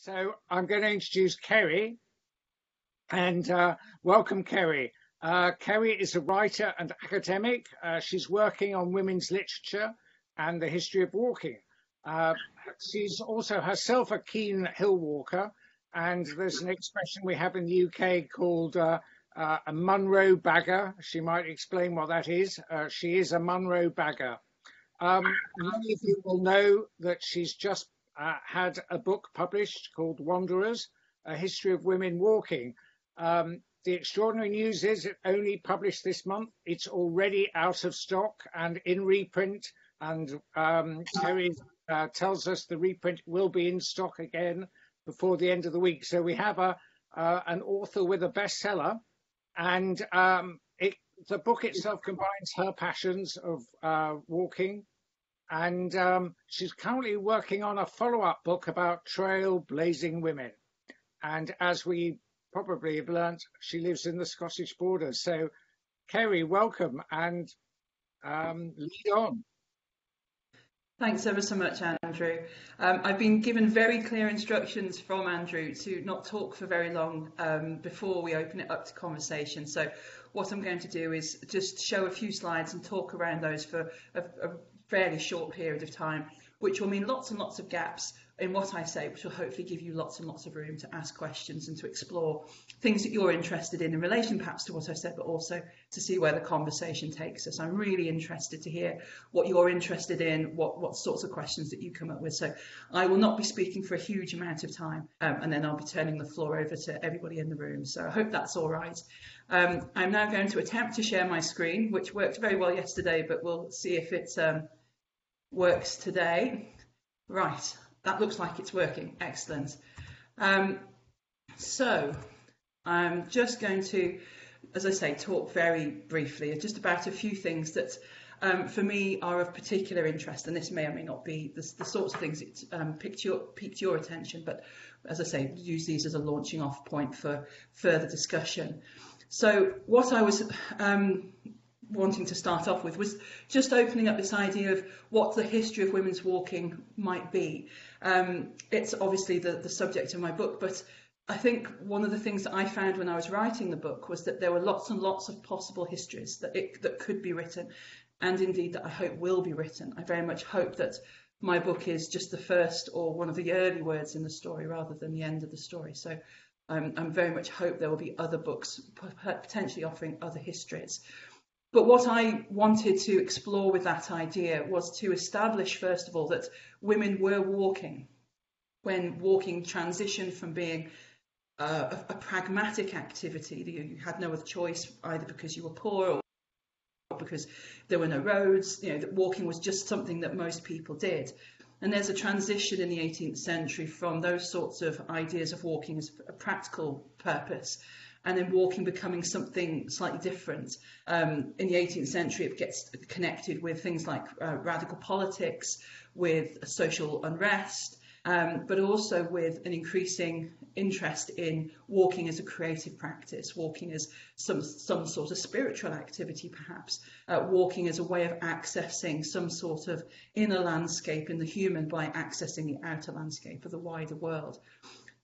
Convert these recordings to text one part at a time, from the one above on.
So I'm going to introduce Kerri and uh, welcome Kerri. Uh, Kerri is a writer and academic. Uh, she's working on women's literature and the history of walking. Uh, she's also herself a keen hill walker and there's an expression we have in the UK called uh, uh, a Munro bagger. She might explain what that is. she is a Munro bagger. Um, many of you will know that she's just uh, had a book published called Wanderers, A History of Women Walking. Um, the extraordinary news is it only published this month. It's already out of stock and in reprint. And um, Terry uh, tells us the reprint will be in stock again before the end of the week. So we have a uh, an author with a bestseller, and um, it, the book itself combines her passions of uh, walking and um, she's currently working on a follow-up book about trailblazing women. And as we probably have learnt, she lives in the Scottish borders. So, Kerri, welcome and um, lead on. Thanks ever so much, Andrew. Um, I've been given very clear instructions from Andrew to not talk for very long um, before we open it up to conversation. So what I'm going to do is just show a few slides and talk around those for a, a fairly short period of time, which will mean lots and lots of gaps in what I say, which will hopefully give you lots and lots of room to ask questions and to explore things that you're interested in in relation perhaps to what I said, but also to see where the conversation takes us. I'm really interested to hear what you're interested in, what, what sorts of questions that you come up with. So I will not be speaking for a huge amount of time, um, and then I'll be turning the floor over to everybody in the room. So I hope that's all right. Um, I'm now going to attempt to share my screen, which worked very well yesterday, but we'll see if it's um, works today. Right, that looks like it's working. Excellent. Um, so I'm just going to, as I say, talk very briefly just about a few things that um, for me are of particular interest, and this may or may not be the, the sorts of things that um, piqued, your, piqued your attention, but as I say, use these as a launching off point for further discussion. So what I was um, wanting to start off with was just opening up this idea of what the history of women's walking might be. Um, it's obviously the, the subject of my book, but I think one of the things that I found when I was writing the book was that there were lots and lots of possible histories that it, that could be written, and indeed that I hope will be written. I very much hope that my book is just the first or one of the early words in the story rather than the end of the story. So um, I'm very much hope there will be other books potentially offering other histories. But what I wanted to explore with that idea was to establish, first of all, that women were walking when walking transitioned from being uh, a, a, pragmatic activity. You, you, had no other choice, either because you were poor or because there were no roads. You know, that walking was just something that most people did. And there's a transition in the 18th century from those sorts of ideas of walking as a practical purpose and then walking becoming something slightly different. Um, in the 18th century, it gets connected with things like uh, radical politics, with social unrest, um, but also with an increasing interest in walking as a creative practice, walking as some, some sort of spiritual activity, perhaps, uh, walking as a way of accessing some sort of inner landscape in the human by accessing the outer landscape of the wider world.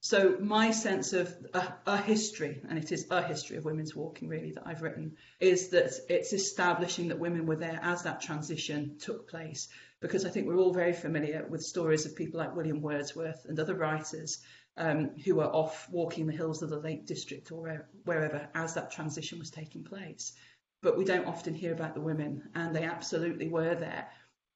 So my sense of a, a, history, and it is a history of women's walking really that I've written, is that it's establishing that women were there as that transition took place. Because I think we're all very familiar with stories of people like William Wordsworth and other writers um, who were off walking the hills of the Lake District or wherever as that transition was taking place. But we don't often hear about the women, and they absolutely were there.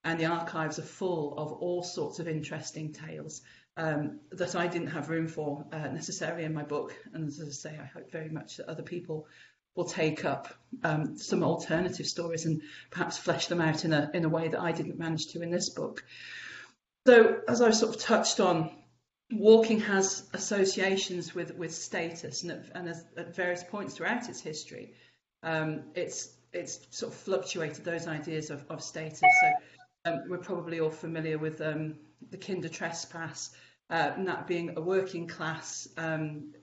And the archives are full of all sorts of interesting tales um, that I didn't have room for uh, necessarily in my book. And as I say, I hope very much that other people will take up um, some alternative stories and perhaps flesh them out in a in a way that I didn't manage to in this book. So as I sort of touched on, walking has associations with with status, and at, and at various points throughout its history, um, it's it's sort of fluctuated those ideas of, of status. So um, we're probably all familiar with um, the Kinder Trespass uh, and that being a working class um,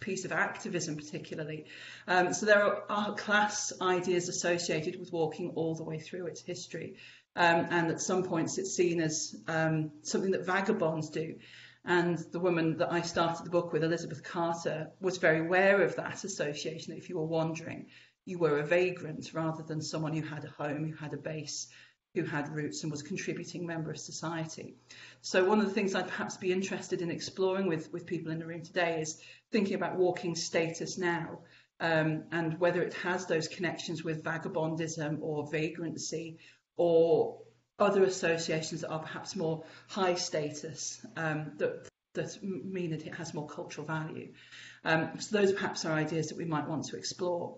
piece of activism particularly. Um, so there are, are, class ideas associated with walking all the way through its history. Um, and at some points it's seen as um, something that vagabonds do. And the woman that I started the book with, Elizabeth Carter, was very aware of that association. That if you were wandering, you were a vagrant rather than someone who had a home, who had a base, who had roots and was a contributing member of society. So one of the things I'd perhaps be interested in exploring with, with people in the room today is thinking about walking status now um, and whether it has those connections with vagabondism or vagrancy or other associations that are perhaps more high status um, that, that mean that it has more cultural value. Um, so those perhaps are ideas that we might want to explore.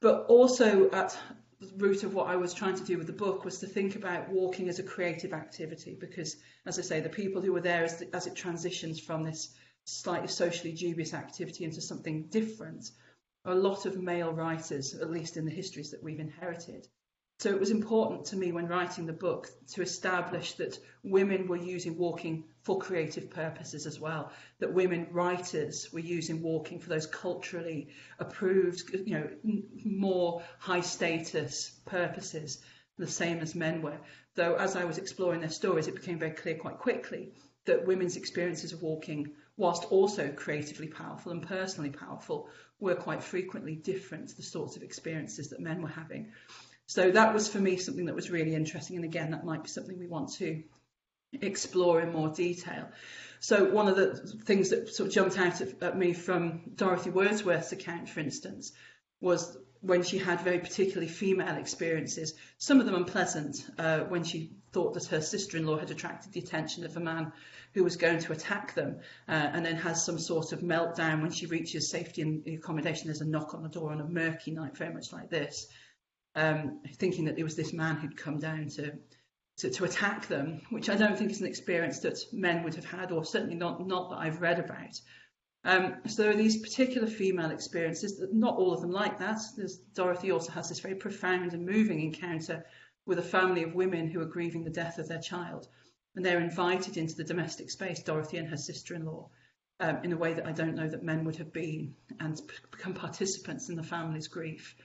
But also at root of what I was trying to do with the book was to think about walking as a creative activity because, as I say, the people who were there as, the, as it transitions from this slightly socially dubious activity into something different a lot of male writers, at least in the histories that we've inherited. So it was important to me when writing the book to establish that women were using walking for creative purposes as well, that women writers were using walking for those culturally approved, you know, more high status purposes, the same as men were. Though as I was exploring their stories, it became very clear quite quickly that women's experiences of walking, whilst also creatively powerful and personally powerful, were quite frequently different to the sorts of experiences that men were having. So that was for me something that was really interesting. And again, that might be something we want to explore in more detail. So one of the things that sort of jumped out at, me from Dorothy Wordsworth's account, for instance, was when she had very particularly female experiences, some of them unpleasant, uh, when she thought that her sister-in-law had attracted the attention of a man who was going to attack them, uh, and then has some sort of meltdown when she reaches safety and accommodation. There's a knock on the door on a murky night, very much like this um, thinking that it was this man who'd come down to, to, to attack them, which I don't think is an experience that men would have had, or certainly not, not that I've read about. Um, so there are these particular female experiences, not all of them like that. There's, Dorothy also has this very profound and moving encounter with a family of women who are grieving the death of their child. And they're invited into the domestic space, Dorothy and her sister-in-law, um, in a way that I don't know that men would have been, and become participants in the family's grief.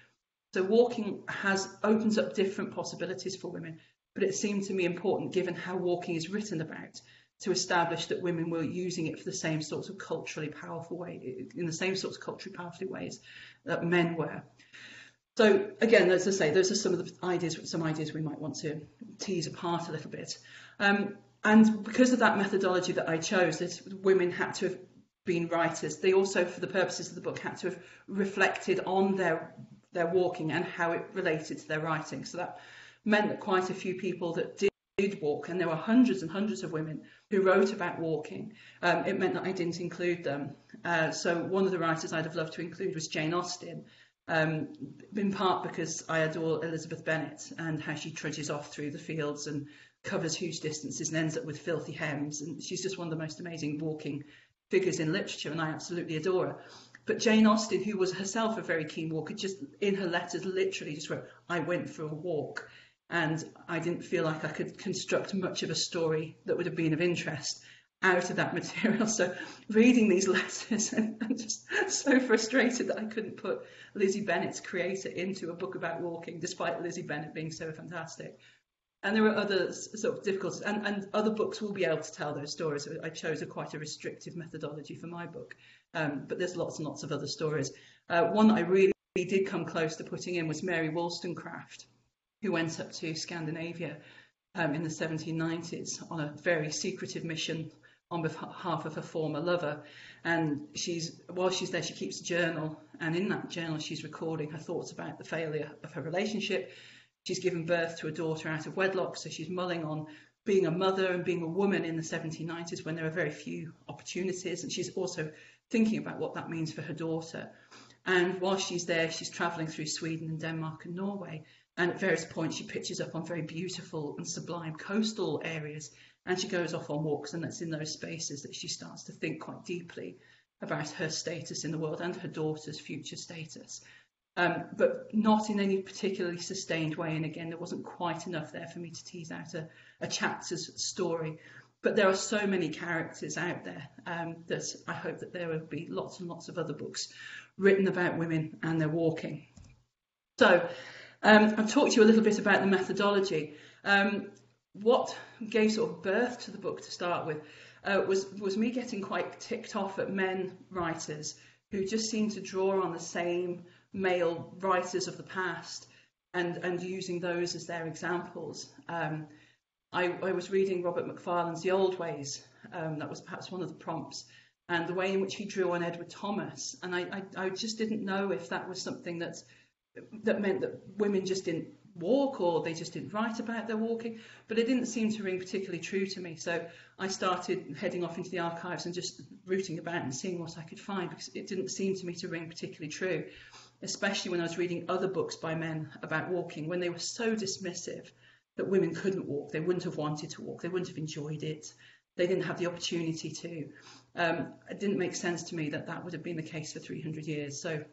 So walking has opens up different possibilities for women, but it seemed to me important, given how walking is written about, to establish that women were using it for the same sorts of culturally powerful way, in the same sorts of culturally powerful ways that men were. So again, as I say, those are some of the ideas, some ideas we might want to tease apart a little bit. Um, and because of that methodology that I chose, that women had to have been writers, they also, for the purposes of the book, had to have reflected on their their walking and how it related to their writing. So that meant that quite a few people that did, did walk, and there were hundreds and hundreds of women who wrote about walking, um, it meant that I didn't include them. Uh, so one of the writers I'd have loved to include was Jane Austen, um, in part because I adore Elizabeth Bennet and how she trudges off through the fields and covers huge distances and ends up with filthy hems. And she's just one of the most amazing walking figures in literature, and I absolutely adore her. But Jane Austen, who was herself a very keen walker, just in her letters literally just wrote, I went for a walk. And I didn't feel like I could construct much of a story that would have been of interest out of that material. So reading these letters, and I'm just so frustrated that I couldn't put Lizzie Bennet's creator into a book about walking, despite Lizzie Bennet being so fantastic. And there are other sort of difficulties, and, and other books will be able to tell those stories. I chose a quite a restrictive methodology for my book. Um, but there's lots and lots of other stories. Uh, one that I really did come close to putting in was Mary Wollstonecraft, who went up to Scandinavia um, in the 1790s on a very secretive mission on behalf of her former lover. And she's while she's there, she keeps a journal, and in that journal, she's recording her thoughts about the failure of her relationship. She's given birth to a daughter out of wedlock, so she's mulling on being a mother and being a woman in the 1790s when there are very few opportunities. And she's also thinking about what that means for her daughter. And while she's there, she's travelling through Sweden and Denmark and Norway. And at various points, she pitches up on very beautiful and sublime coastal areas. And she goes off on walks, and that's in those spaces that she starts to think quite deeply about her status in the world and her daughter's future status. Um, but not in any particularly sustained way. And again, there wasn't quite enough there for me to tease out a, a chapter's story. But there are so many characters out there um, that I hope that there will be lots and lots of other books written about women and their walking. So um, I've talked to you a little bit about the methodology. Um, what gave sort of birth to the book to start with uh, was was me getting quite ticked off at men writers who just seemed to draw on the same male writers of the past and and using those as their examples. Um, I, I, was reading Robert Macfarlane's The Old Ways. Um, that was perhaps one of the prompts, and the way in which he drew on Edward Thomas. And I, I, I just didn't know if that was something that that meant that women just didn't walk or they just didn't write about their walking, but it didn't seem to ring particularly true to me. So I started heading off into the archives and just rooting about and seeing what I could find because it didn't seem to me to ring particularly true, especially when I was reading other books by men about walking, when they were so dismissive that women couldn't walk, they wouldn't have wanted to walk, they wouldn't have enjoyed it, they didn't have the opportunity to. Um, it didn't make sense to me that that would have been the case for 300 years. So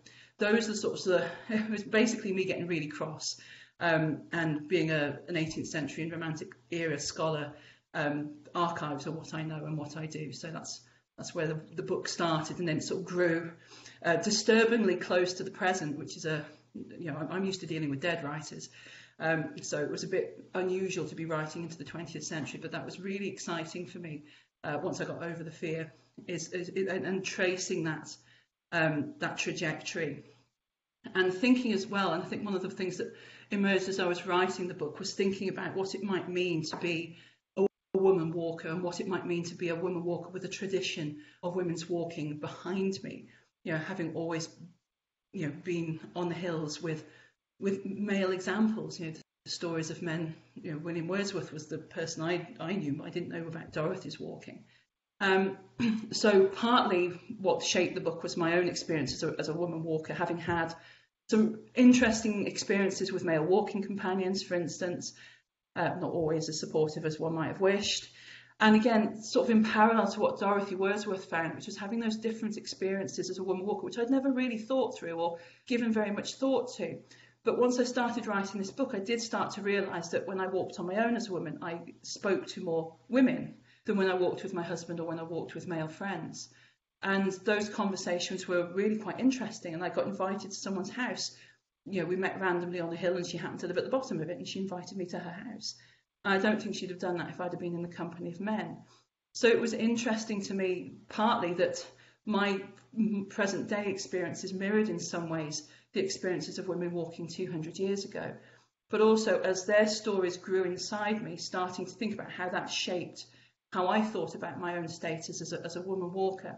those are the sorts of, it was basically me getting really cross um, and being a, an 18th century and Romantic era scholar, um, archives are what I know and what I do. So that's that's where the, the book started, and then sort of grew uh, disturbingly close to the present, which is a you know I'm, I'm used to dealing with dead writers. Um, so it was a bit unusual to be writing into the 20th century, but that was really exciting for me uh, once I got over the fear is, is, is and, and, tracing that um, that trajectory and thinking as well. And I think one of the things that emerged as I was writing the book was thinking about what it might mean to be a, woman walker and what it might mean to be a woman walker with a tradition of women's walking behind me. You know, having always, you know, been on the hills with with male examples. You know, the stories of men. You know, William Wordsworth was the person I I knew. I didn't know about Dorothy's walking. Um, so partly what shaped the book was my own experience as a, as a woman walker, having had some interesting experiences with male walking companions, for instance, uh, not always as supportive as one might have wished. And again, sort of in parallel to what Dorothy Wordsworth found, which was having those different experiences as a woman walker, which I'd never really thought through or given very much thought to. But once I started writing this book, I did start to realise that when I walked on my own as a woman, I spoke to more women than when I walked with my husband or when I walked with male friends. And those conversations were really quite interesting. And I got invited to someone's house. You know, we met randomly on the hill and she happened to live at the bottom of it and she invited me to her house. I don't think she'd have done that if I'd have been in the company of men. So it was interesting to me, partly that my present day experiences mirrored in some ways the experiences of women walking 200 years ago. But also, as their stories grew inside me, starting to think about how that shaped how I thought about my own status as a, as a woman walker.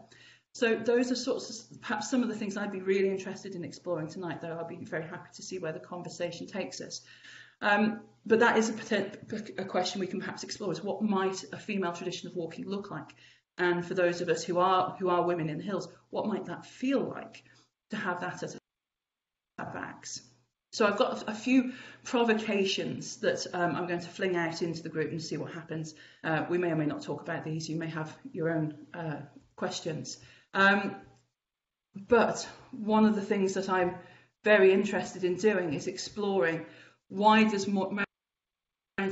So those are sorts of perhaps some of the things I'd be really interested in exploring tonight, though I'll be very happy to see where the conversation takes us. Um, but that is a, a question we can perhaps explore is what might a female tradition of walking look like? And for those of us who are who are women in the hills, what might that feel like to have that as a backs? So I've got a few provocations that um, I'm going to fling out into the group and see what happens. Uh, we may or may not talk about these. You may have your own uh, questions. Um, but one of the things that I'm very interested in doing is exploring why does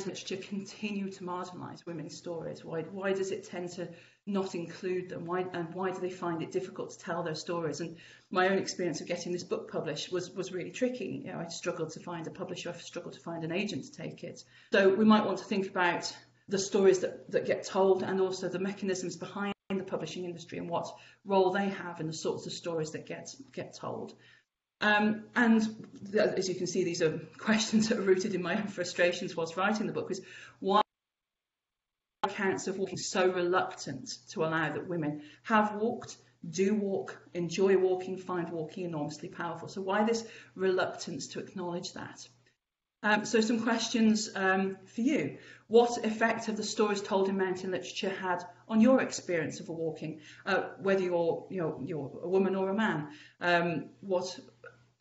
mountain literature continue to marginalise women's stories? Why, why does it tend to not include them? Why, and why do they find it difficult to tell their stories? And my own experience of getting this book published was, was really tricky. You know, I struggled to find a publisher, I struggled to find an agent to take it. So we might want to think about the stories that, that get told and also the mechanisms behind the publishing industry and what role they have in the sorts of stories that get get told. Um, and as you can see, these are questions that are rooted in my own frustrations whilst writing the book. Is why accounts of walking so reluctant to allow that women have walked, do walk, enjoy walking, find walking enormously powerful. So why this reluctance to acknowledge that? Um, so some questions um, for you. What effect have the stories told in mountain literature had on your experience of a walking, uh, whether you're, you know, you're a woman or a man? Um, what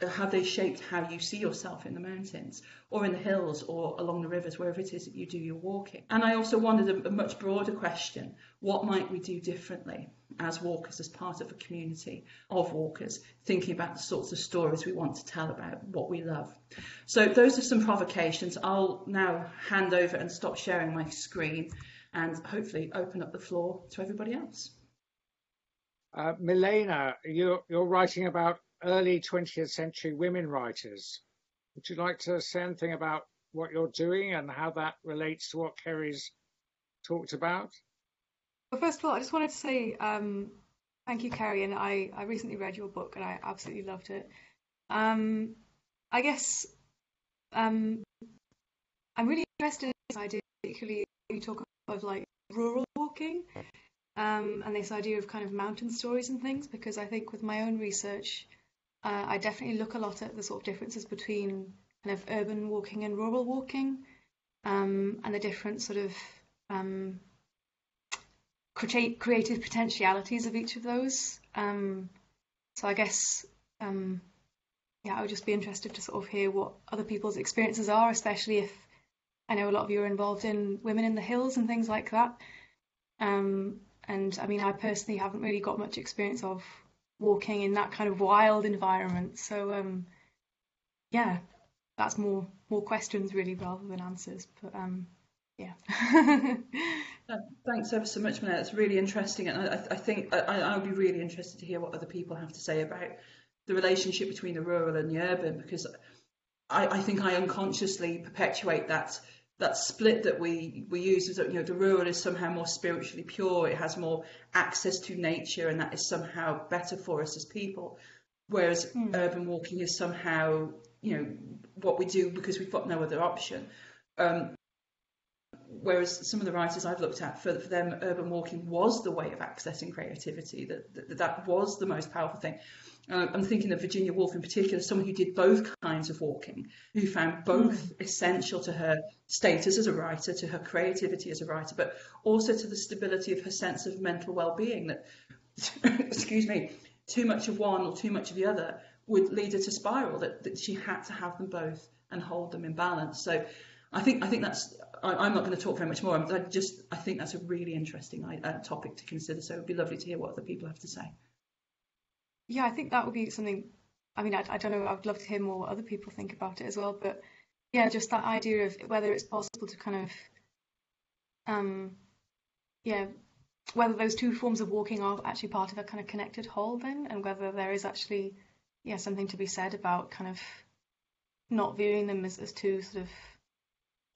have they shaped how you see yourself in the mountains or in the hills or along the rivers, wherever it is that you do your walking? And I also wondered a, a much broader question what might we do differently as walkers, as part of a community of walkers, thinking about the sorts of stories we want to tell about what we love? So, those are some provocations. I'll now hand over and stop sharing my screen and hopefully open up the floor to everybody else. Uh, Milena, you're, you're writing about early 20th century women writers. Would you like to say anything about what you're doing and how that relates to what Kerri's talked about? Well, first of all, I just wanted to say um, thank you, Kerri, and I, I recently read your book and I absolutely loved it. Um, I guess um, I'm really interested in this idea, particularly you talk of like rural walking um, and this idea of kind of mountain stories and things, because I think with my own research, uh, I definitely look a lot at the sort of differences between kind of urban walking and rural walking, um, and the different sort of um, creative potentialities of each of those. Um, so I guess, um, yeah, I would just be interested to sort of hear what other people's experiences are, especially if I know a lot of you are involved in women in the hills and things like that. Um, and I mean, I personally haven't really got much experience of walking in that kind of wild environment. So um, yeah, that's more more questions really rather than answers. But um, yeah. Thanks ever so much, Manette. It's really interesting, and I, I think I, I'll be really interested to hear what other people have to say about the relationship between the rural and the urban, because I, I think I unconsciously perpetuate that that split that we we use is that you know the rural is somehow more spiritually pure. It has more access to nature and that is somehow better for us as people. Whereas mm. urban walking is somehow you know what we do because we've got no other option. Um, whereas some of the writers I've looked at for, for them urban walking was the way of accessing creativity that, that that was the most powerful thing uh, I'm thinking of Virginia Woolf in particular, someone who did both kinds of walking, who found both mm. essential to her status as a writer, to her creativity as a writer, but also to the stability of her sense of mental well-being. That, excuse me, too much of one or too much of the other would lead her to spiral. That, that she had to have them both and hold them in balance. So, I think I think that's. I, am not going to talk very much more. I just I think that's a really interesting uh, topic to consider. So it would be lovely to hear what other people have to say. Yeah, I think that would be something. I mean, I, I don't know. I'd love to hear more what other people think about it as well. But yeah, just that idea of whether it's possible to kind of, um, yeah, whether those two forms of walking are actually part of a kind of connected whole then, and whether there is actually, yeah, something to be said about kind of not viewing them as, as two sort of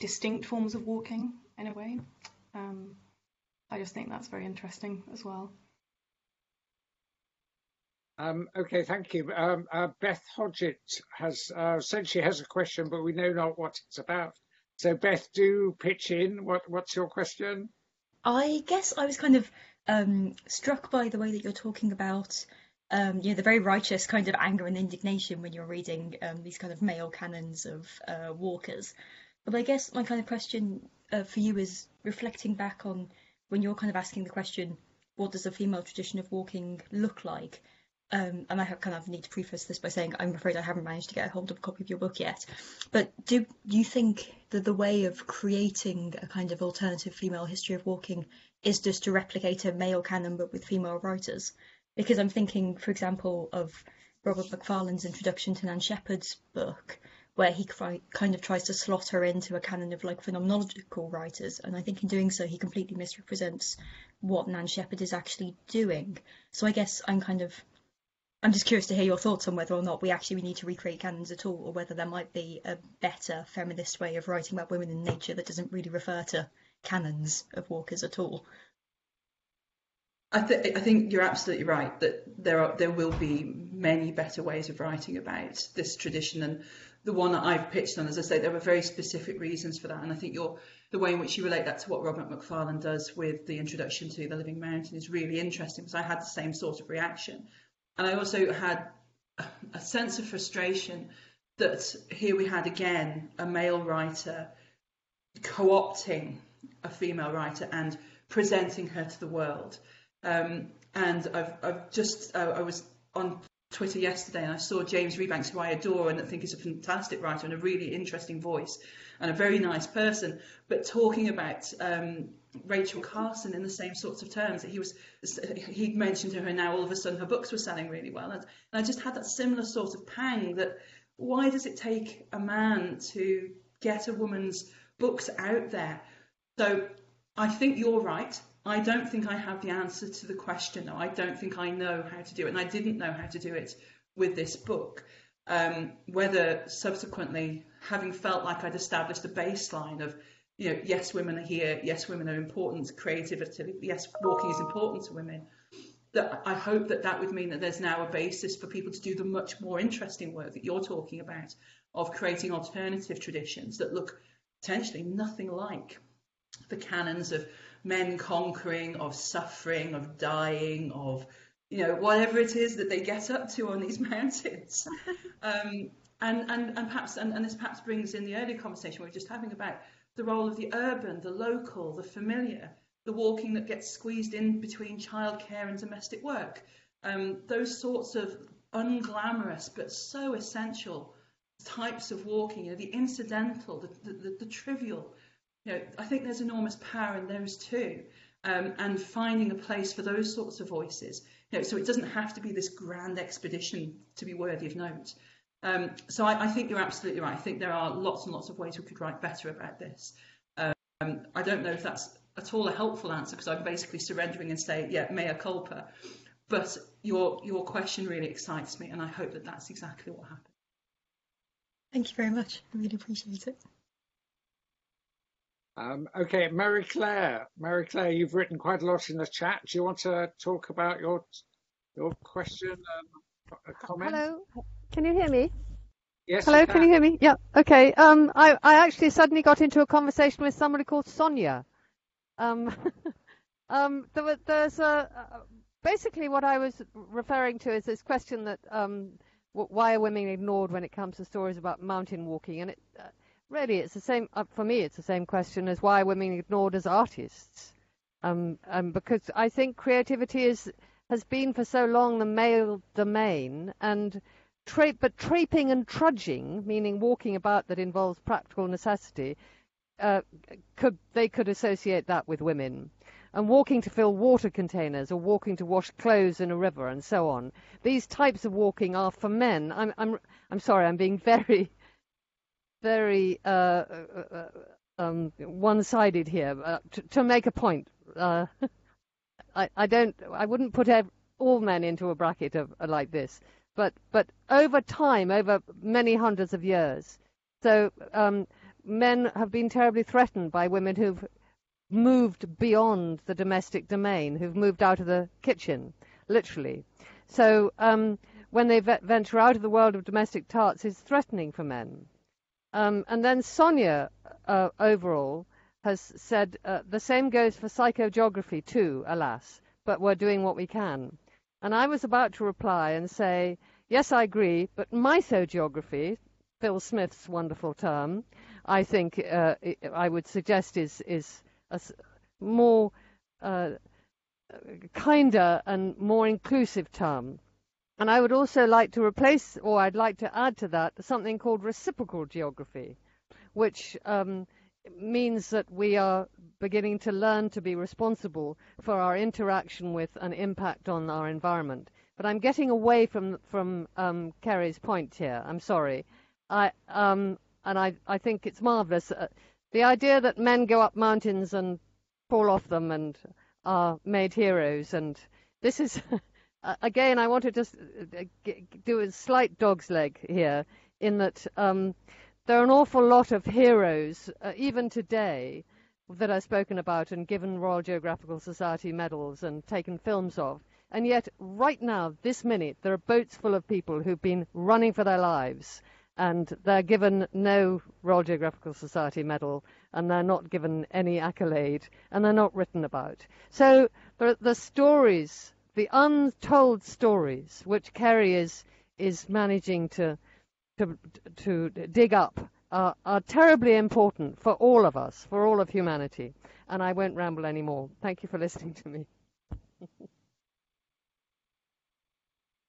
distinct forms of walking in a way. Um, I just think that's very interesting as well. Um, okay, thank you. Um, uh, Beth Hodgett has uh, said she has a question, but we know not what it's about. So, Beth, do pitch in. What, what's your question? I guess I was kind of um, struck by the way that you're talking about, um, you know, the very righteous kind of anger and indignation when you're reading um, these kind of male canons of uh, walkers. But I guess my kind of question uh, for you is reflecting back on when you're kind of asking the question, what does a female tradition of walking look like? um, and I kind of need to preface this by saying I'm afraid I haven't managed to get a hold of a copy of your book yet. But do you think that the way of creating a kind of alternative female history of walking is just to replicate a male canon but with female writers? Because I'm thinking, for example, of Robert Macfarlane's introduction to Nan Shepherd's book, where he kind of tries to slot her into a canon of like phenomenological writers, and I think in doing so he completely misrepresents what Nan Shepherd is actually doing. So I guess I'm kind of I'm just curious to hear your thoughts on whether or not we actually need to recreate canons at all, or whether there might be a better feminist way of writing about women in nature that doesn't really refer to canons of walkers at all. I, th- I think you're absolutely right that there are there will be many better ways of writing about this tradition, and the one that I've pitched on, as I say, there are very specific reasons for that, and I think your the way in which you relate that to what Robert Macfarlane does with the introduction to the Living Mountain is really interesting because I had the same sort of reaction and I also had a sense of frustration that here we had again a male writer co-opting a female writer and presenting her to the world. Um, and I've, I've just, uh, I was on Twitter yesterday and I saw James Rebanks, who I adore and I think is a fantastic writer and a really interesting voice and a very nice person, but talking about um, Rachel Carson in the same sorts of terms. That he was, he'd mentioned to her now all of a sudden her books were selling really well, and, and I just had that similar sort of pang that why does it take a man to get a woman's books out there? So I think you're right. I don't think I have the answer to the question. No, I don't think I know how to do it, and I didn't know how to do it with this book. Um, whether subsequently, having felt like I'd established a baseline of, you know, yes, women are here, yes, women are important, creativity, yes, walking is important to women, that I hope that that would mean that there's now a basis for people to do the much more interesting work that you're talking about of creating alternative traditions that look potentially nothing like the canons of men conquering, of suffering, of dying, of you know whatever it is that they get up to on these mountains. um, and, and, and perhaps and, and this perhaps brings in the earlier conversation we were just having about the role of the urban, the local, the familiar, the walking that gets squeezed in between childcare and domestic work. Um, those sorts of unglamorous but so essential types of walking, you know, the incidental, the, the, the, the trivial. You know, I think there's enormous power in those too. Um, and finding a place for those sorts of voices. You know, so it doesn't have to be this grand expedition to be worthy of note. Um, so I, I, think you're absolutely right. I think there are lots and lots of ways we could write better about this. Um, I don't know if that's at all a helpful answer because I'm basically surrendering and saying, yeah, mea culpa. But your your question really excites me, and I hope that that's exactly what happened. Thank you very much. I really appreciate it. Um, okay, Mary Claire. Mary Claire, you've written quite a lot in the chat. Do you want to talk about your your question, um, comment? Hello, can you hear me? Yes. Hello, you can. you hear me? Yeah. Okay. Um, I I actually suddenly got into a conversation with somebody called Sonia. Um, um, there there's a basically what I was referring to is this question that um why are women ignored when it comes to stories about mountain walking? And it, uh, really, it's the same uh, for me. It's the same question as why women ignored as artists? Um, um, because I think creativity is has been for so long the male domain, and tra- but traping and trudging, meaning walking about that involves practical necessity, uh, could they could associate that with women and walking to fill water containers or walking to wash clothes in a river and so on. These types of walking are for men. I'm, I'm, I'm sorry, I'm being very, very uh, uh, uh um, one-sided here. Uh, to, to, make a point, I, I, don't, I wouldn't put ev- all men into a bracket of, like this. But, but over time, over many hundreds of years, so um, men have been terribly threatened by women who've moved beyond the domestic domain, who've moved out of the kitchen, literally. So um, when they venture out of the world of domestic tarts, is threatening for men. Um, and then Sonia, uh, Overall, has said uh, the same goes for psychogeography too, alas, but we're doing what we can. And I was about to reply and say, yes, I agree, but mythogeography, Phil Smith's wonderful term, I think uh, I would suggest is is a more uh, kinder and more inclusive term. And I would also like to replace, or I'd like to add to that, something called reciprocal geography, which um, means that we are beginning to learn to be responsible for our interaction with and impact on our environment. But I'm getting away from from um, Kerri's point here. I'm sorry. I um, and I I think it's marvelous. Uh, the idea that men go up mountains and fall off them and are made heroes, and this is, again, I want to just uh, do a slight dog's leg here, in that um, there are an awful lot of heroes, uh, even today, that are spoken about and given Royal Geographical Society medals and taken films of. And yet, right now, this minute, there are boats full of people who've been running for their lives and they're given no Royal Geographical Society medal, and they're not given any accolade, and they're not written about. So the, the stories, the untold stories, which Kerri is is managing to to to dig up, are, are terribly important for all of us, for all of humanity. And I won't ramble anymore. Thank you for listening to me.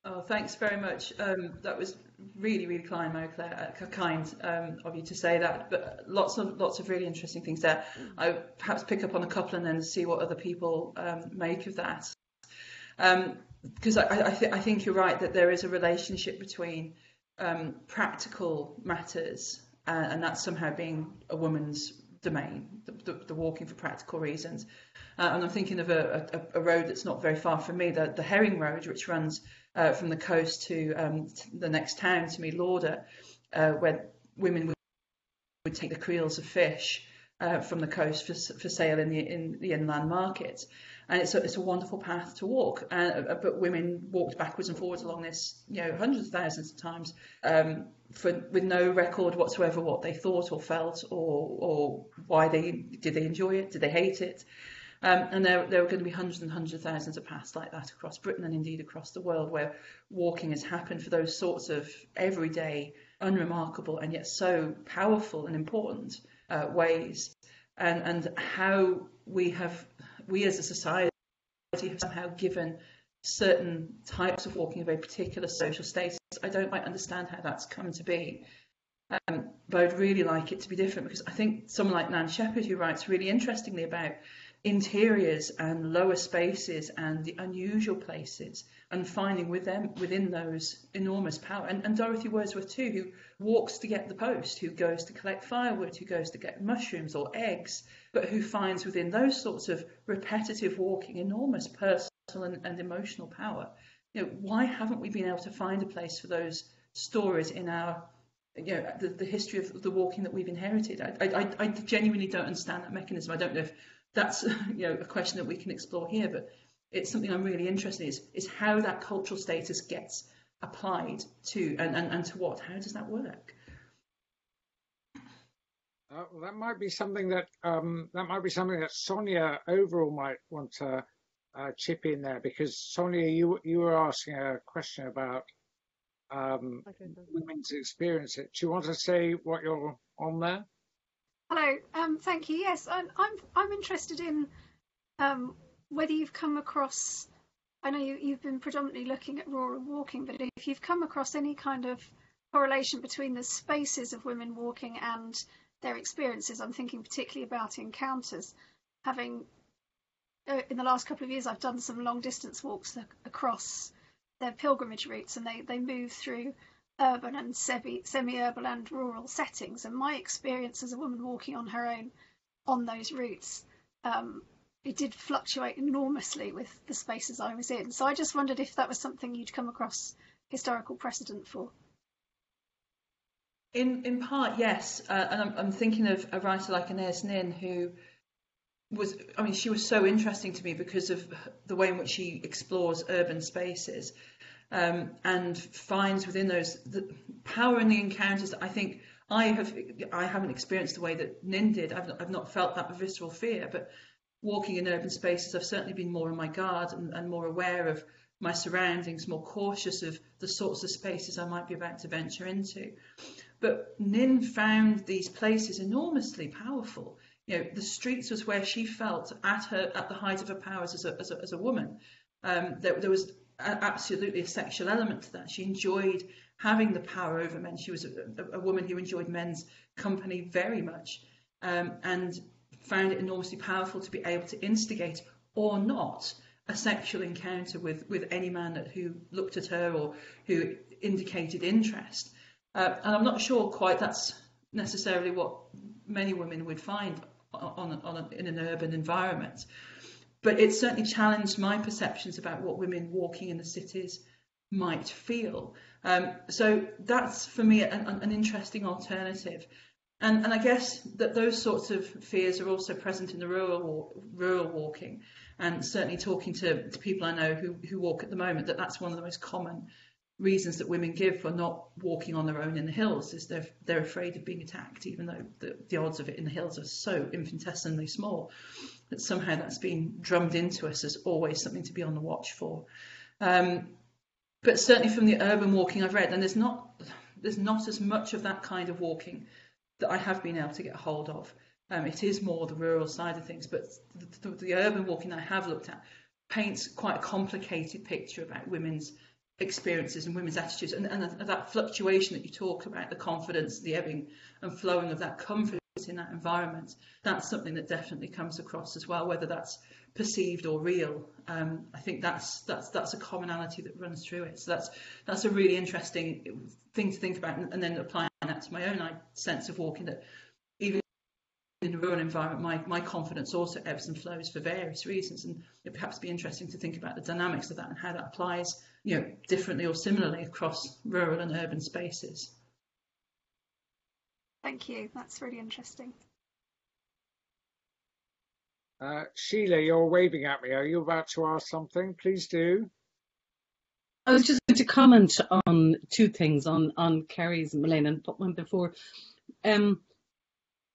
Oh, thanks very much. Um, that was really, really kind, Mary Claire, uh, kind um, of you to say that. But lots of lots of really interesting things there. I perhaps pick up on a couple and then see what other people um, make of that. Because um, I, I, th- I, think you're right that there is a relationship between um, practical matters and, and that somehow being a woman's domain, the, the, the walking for practical reasons. Uh, and I'm thinking of a, a, a, road that's not very far from me, the, the Herring Road, which runs uh, from the coast to, um, the next town to me, Lauder, uh, where women would, would, take the creels of fish uh, from the coast for, for sale in the, in the inland market and it's a, it's a wonderful path to walk. Uh, uh, but women walked backwards and forwards along this, you know, hundreds of thousands of times, um, for with no record whatsoever what they thought or felt, or or why they did they enjoy it, did they hate it. Um, and there, there are going to be hundreds and hundreds of thousands of paths like that across Britain and indeed across the world where walking has happened for those sorts of everyday, unremarkable and yet so powerful and important uh, ways. And, and how we have we as a society have somehow given certain types of walking a very particular social status. I don't quite understand how that's come to be. Um, but I'd really like it to be different because I think someone like Nan Shepherd, who writes really interestingly about interiors and lower spaces and the unusual places and finding with them within those enormous power and, and Dorothy Wordsworth too who walks to get the post who goes to collect firewood who goes to get mushrooms or eggs but who finds within those sorts of repetitive walking enormous personal and, and emotional power. You know why haven't we been able to find a place for those stories in our you know the, the history of the walking that we've inherited? I, I, I genuinely don't understand that mechanism. I don't know if that's you know a question that we can explore here, but it's something I'm really interested in is, is how that cultural status gets applied to and, and, and to what? How does that work? Uh, well, that might be something that um, that might be something that Sonia Overall might want to uh, chip in there because Sonia, you you were asking a question about um, women's experience. Do you want to say what you're on there? Hello, um, thank you. Yes, I'm, I'm, I'm interested in um, whether you've come across, I know you, you've been predominantly looking at rural walking, but if you've come across any kind of correlation between the spaces of women walking and their experiences. I'm thinking particularly about encounters. Having, uh, in the last couple of years, I've done some long distance walks across their pilgrimage routes and they, they move through urban and semi-urban and rural settings. And my experience as a woman walking on her own on those routes, um, it did fluctuate enormously with the spaces I was in. So I just wondered if that was something you'd come across historical precedent for. In in part, yes, uh, and I'm, I'm, thinking of a writer like Anaïs Nin who was, I mean, she was so interesting to me because of the way in which she explores urban spaces um, and finds within those the power in the encounters that I think I have I haven't experienced the way that Nin did. I've not, I've not felt that visceral fear, but walking in urban spaces, I've certainly been more on my guard and, and more aware of my surroundings, more cautious of the sorts of spaces I might be about to venture into. But Nin found these places enormously powerful. You know, the streets was where she felt at her at the height of her powers as a as a, as a woman. Um, there, there was absolutely a sexual element to that. She enjoyed having the power over men. She was a, a, woman who enjoyed men's company very much um, and found it enormously powerful to be able to instigate or not a sexual encounter with, with any man who looked at her or who indicated interest. Uh, and I'm not sure quite that's necessarily what many women would find on, on, on in an urban environment but it certainly challenged my perceptions about what women walking in the cities might feel. Um, so that's for me an, an interesting alternative. And, and, I guess that those sorts of fears are also present in the rural rural walking, and certainly talking to, to people I know who, who walk at the moment, that that's one of the most common reasons that women give for not walking on their own in the hills is they're they're afraid of being attacked, even though the, the odds of it in the hills are so infinitesimally small that somehow that's been drummed into us as always something to be on the watch for. Um, but certainly from the urban walking I've read, and there's not there's not as much of that kind of walking that I have been able to get a hold of. Um, it is more the rural side of things, but the, the, the urban walking I have looked at paints quite a complicated picture about women's experiences and women's attitudes and, and that fluctuation that you talk about, the confidence, the ebbing and flowing of that confidence in that environment, that's something that definitely comes across as well, whether that's perceived or real. Um, I think that's that's that's a commonality that runs through it. So that's that's a really interesting thing to think about, and, and then applying that to my own sense of walking. That even in a rural environment, my, my confidence also ebbs and flows for various reasons. And it perhaps be interesting to think about the dynamics of that and how that applies, you know, differently or similarly across rural and urban spaces. Thank you. That's really interesting. Uh, Sheila, you're waving at me. Are you about to ask something? Please do. I was just going to comment on two things on on Kerri's Milena and one before. Um,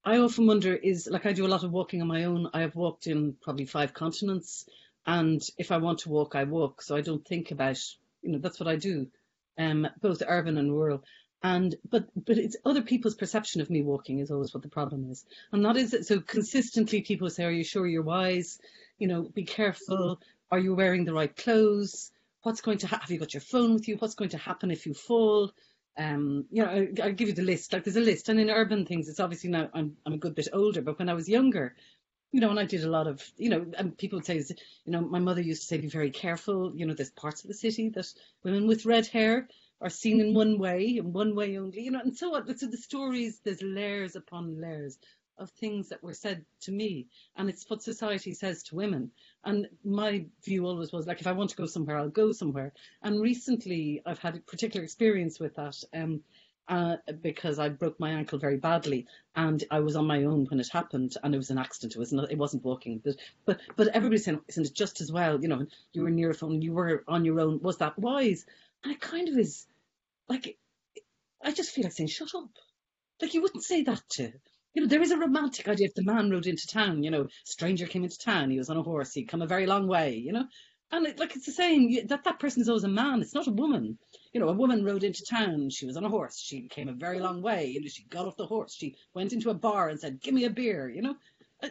I often wonder is like I do a lot of walking on my own. I have walked in probably five continents, and if I want to walk, I walk. So I don't think about you know that's what I do, um, both urban and rural. And but but it's other people's perception of me walking is always what the problem is, and that is it. so consistently people say, "Are you sure you're wise? You know, be careful. Are you wearing the right clothes? What's going to ha- have you got your phone with you? What's going to happen if you fall?" Um, you know, I, give you the list. Like there's a list, and in urban things, it's obviously now I'm I'm a good bit older, but when I was younger, you know, and I did a lot of, you know, and people would say, you know, my mother used to say, be very careful. You know, there's parts of the city that women with red hair are seen in one way in one way only, you know, and so on. So the stories, there's layers upon layers of things that were said to me, and it's what society says to women. And my view always was like, if I want to go somewhere, I'll go somewhere. And recently, I've had a particular experience with that. Um, uh, because I broke my ankle very badly, and I was on my own when it happened, and it was an accident. It was not, it wasn't walking, but but but everybody's saying, isn't it just as well? You know, you were near a phone, you were on your own. Was that wise? And it kind of is like, I just feel like saying, shut up. Like you wouldn't say that to, you know, there is a romantic idea if the man rode into town, you know, stranger came into town, he was on a horse, he'd come a very long way, you know. And it, like it's the same, that that person is always a man, it's not a woman. You know, a woman rode into town, she was on a horse, she came a very long way, you know, she got off the horse, she went into a bar and said, give me a beer, you know. Uh,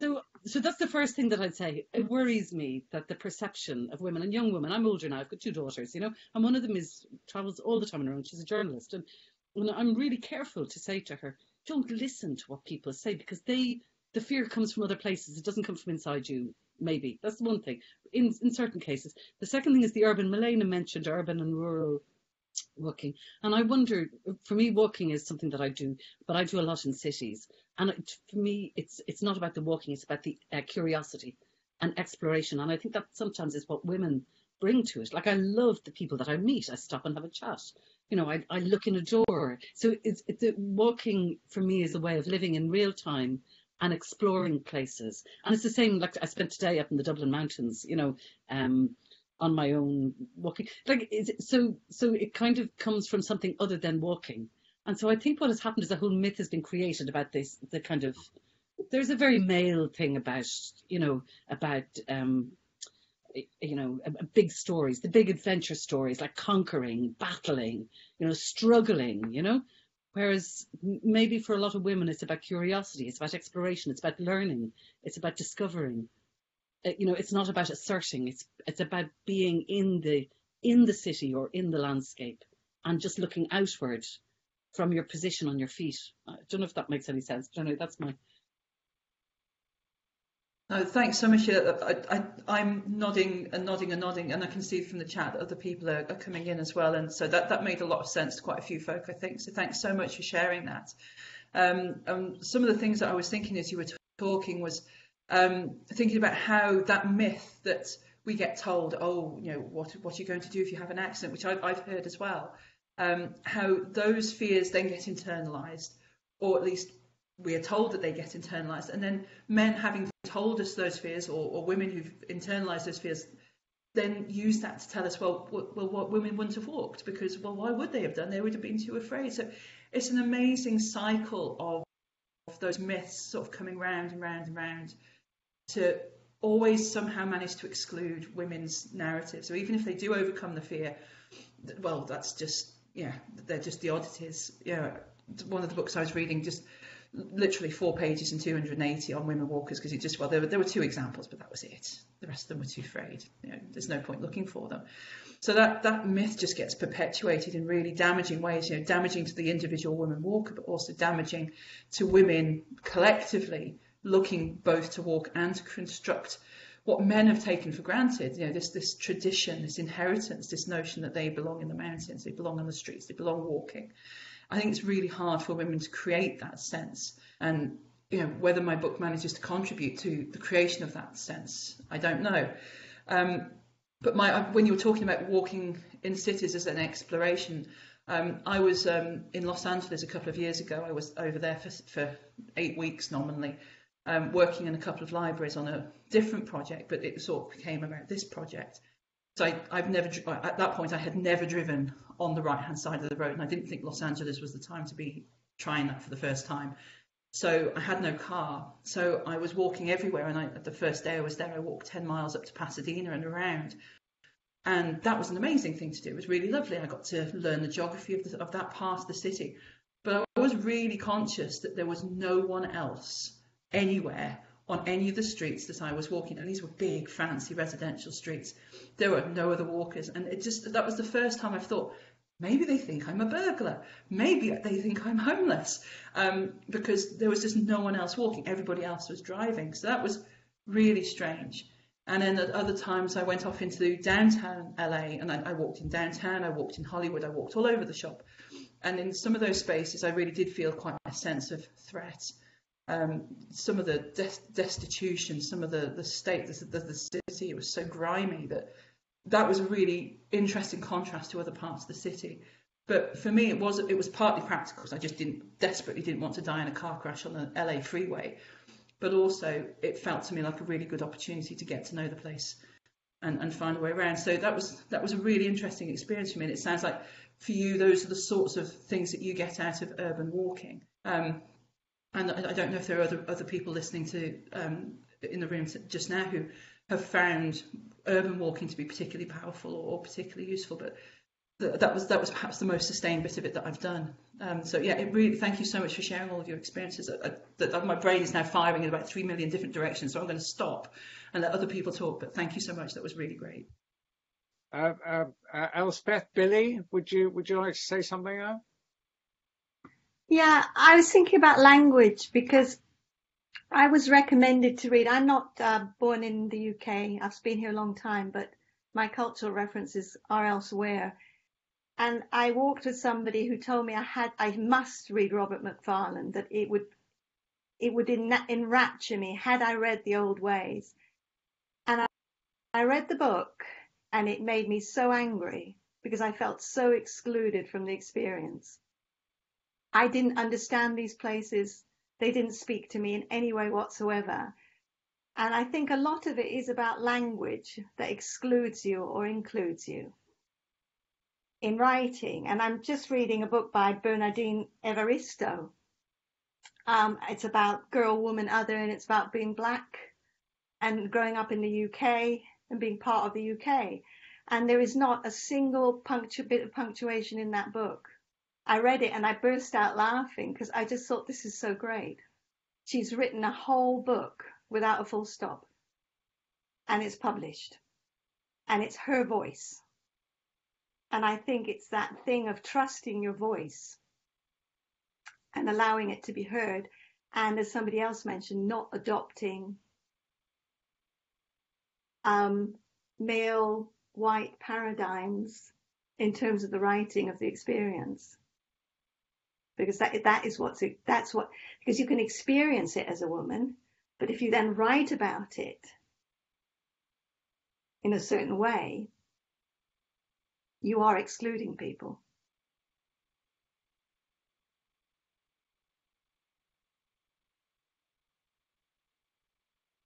so so that's the first thing that I'd say. It worries me that the perception of women and young women. I'm older now. I've got two daughters, you know, and one of them is travels all the time around. She's a journalist, and, and I'm really careful to say to her, don't listen to what people say because they the fear comes from other places. It doesn't come from inside you. Maybe that's one thing. In in certain cases, the second thing is the urban. Milena mentioned urban and rural walking, and I wonder. For me, walking is something that I do, but I do a lot in cities, and it, for me, it's it's not about the walking; it's about the uh, curiosity and exploration. And I think that sometimes is what women bring to it. Like I love the people that I meet. I stop and have a chat. You know, I, I look in a door. So it's, it's walking for me is a way of living in real time and exploring places. And it's the same. Like I spent today up in the Dublin Mountains. You know, um, on my own walking. Like so, so it kind of comes from something other than walking. And so I think what has happened is a whole myth has been created about this, the kind of, there's a very male thing about, you know, about, um, you know, big stories, the big adventure stories like conquering, battling, you know, struggling, you know. Whereas maybe for a lot of women, it's about curiosity, it's about exploration, it's about learning, it's about discovering. Uh, you know, it's not about asserting. It's it's about being in the in the city or in the landscape and just looking outward from your position on your feet. I don't know if that makes any sense, but anyway, that's my. No, thanks so much. I, am nodding and nodding and nodding, and I can see from the chat that other people are, are, coming in as well, and so that, that made a lot of sense to quite a few folk, I think. So thanks so much for sharing that. Um, um, some of the things that I was thinking as you were talking was um, thinking about how that myth that we get told, oh, you know, what what are you going to do if you have an accident, which I've, I've heard as well, um, how those fears then get internalized, or at least we are told that they get internalized, and then men having told us those fears, or, or women who've internalized those fears, then use that to tell us, well, well, what women wouldn't have walked because, well, why would they have done? They would have been too afraid. So it's an amazing cycle of, of those myths sort of coming round and round and round to always somehow manage to exclude women's narrative. So even if they do overcome the fear, well, that's just yeah, they're just the oddities. Yeah, one of the books I was reading just literally four pages and 280 on women walkers because it just well there were, there were two examples but that was it. The rest of them were too afraid you know there's no point looking for them. So that that myth just gets perpetuated in really damaging ways you know damaging to the individual woman walker but also damaging to women collectively looking both to walk and to construct what men have taken for granted, you know, this this tradition, this inheritance, this notion that they belong in the mountains, they belong on the streets, they belong walking. I think it's really hard for women to create that sense. And you know whether my book manages to contribute to the creation of that sense, I don't know. Um, but my when you were talking about walking in cities as an exploration, um, I was um, in Los Angeles a couple of years ago. I was over there for, for eight weeks nominally, um, working in a couple of libraries on a different project, but it sort of became about this project. So I, I've never, at that point, I had never driven on the right hand side of the road, and I didn't think Los Angeles was the time to be trying that for the first time. So I had no car, so I was walking everywhere. And I, the first day I was there, I walked 10 miles up to Pasadena and around. And that was an amazing thing to do. It was really lovely. I got to learn the geography of, the, of that part of the city. But I was really conscious that there was no one else anywhere on any of the streets that I was walking. And these were big, fancy residential streets. There were no other walkers. And it just, that was the first time I thought, maybe they think I'm a burglar. Maybe they think I'm homeless. Um, because there was just no one else walking. Everybody else was driving. So that was really strange. And then at other times, I went off into downtown LA and I, I, walked in downtown, I walked in Hollywood, I walked all over the shop. And in some of those spaces, I really did feel quite a sense of threat. Um, some of the des- destitution, some of the, the state, the, the, the city, it was so grimy that that was a really interesting contrast to other parts of the city. But for me, it was it was partly practical because I just didn't desperately didn't want to die in a car crash on the LA freeway but also it felt to me like a really good opportunity to get to know the place and, and find a way around. So that was that was a really interesting experience for me. And it sounds like for you, those are the sorts of things that you get out of urban walking. Um, and I, don't know if there are other other people listening to um, in the room just now who have found urban walking to be particularly powerful or, or particularly useful, but that was that was perhaps the most sustained bit of it that I've done. Um, so yeah, really thank you so much for sharing all of your experiences. I, I, my brain is now firing in about three million different directions, so I'm going to stop and let other people talk. But thank you so much. That was really great. Uh, uh, uh, Elspeth, Billy, would you would you like to say something? Yeah, I was thinking about language because I was recommended to read. I'm not uh, born in the UK. I've been here a long time, but my cultural references are elsewhere and I walked with somebody who told me I had I must read Robert Macfarlane that it would it would enrapture me had I read the old ways and I, I read the book and it made me so angry because I felt so excluded from the experience I didn't understand these places they didn't speak to me in any way whatsoever and I think a lot of it is about language that excludes you or includes you in writing. And I'm just reading a book by Bernardine Evaristo. Um, it's about girl, woman, other, and it's about being black and growing up in the UK and being part of the UK. And there is not a single bit of punctuation in that book. I read it and I burst out laughing because I just thought this is so great. She's written a whole book without a full stop and it's published and it's her voice and I think it's that thing of trusting your voice and allowing it to be heard. And as somebody else mentioned, not adopting um, male white paradigms in terms of the writing of the experience. Because that that is what's that's what because you can experience it as a woman, but if you then write about it in a certain way, you are excluding people.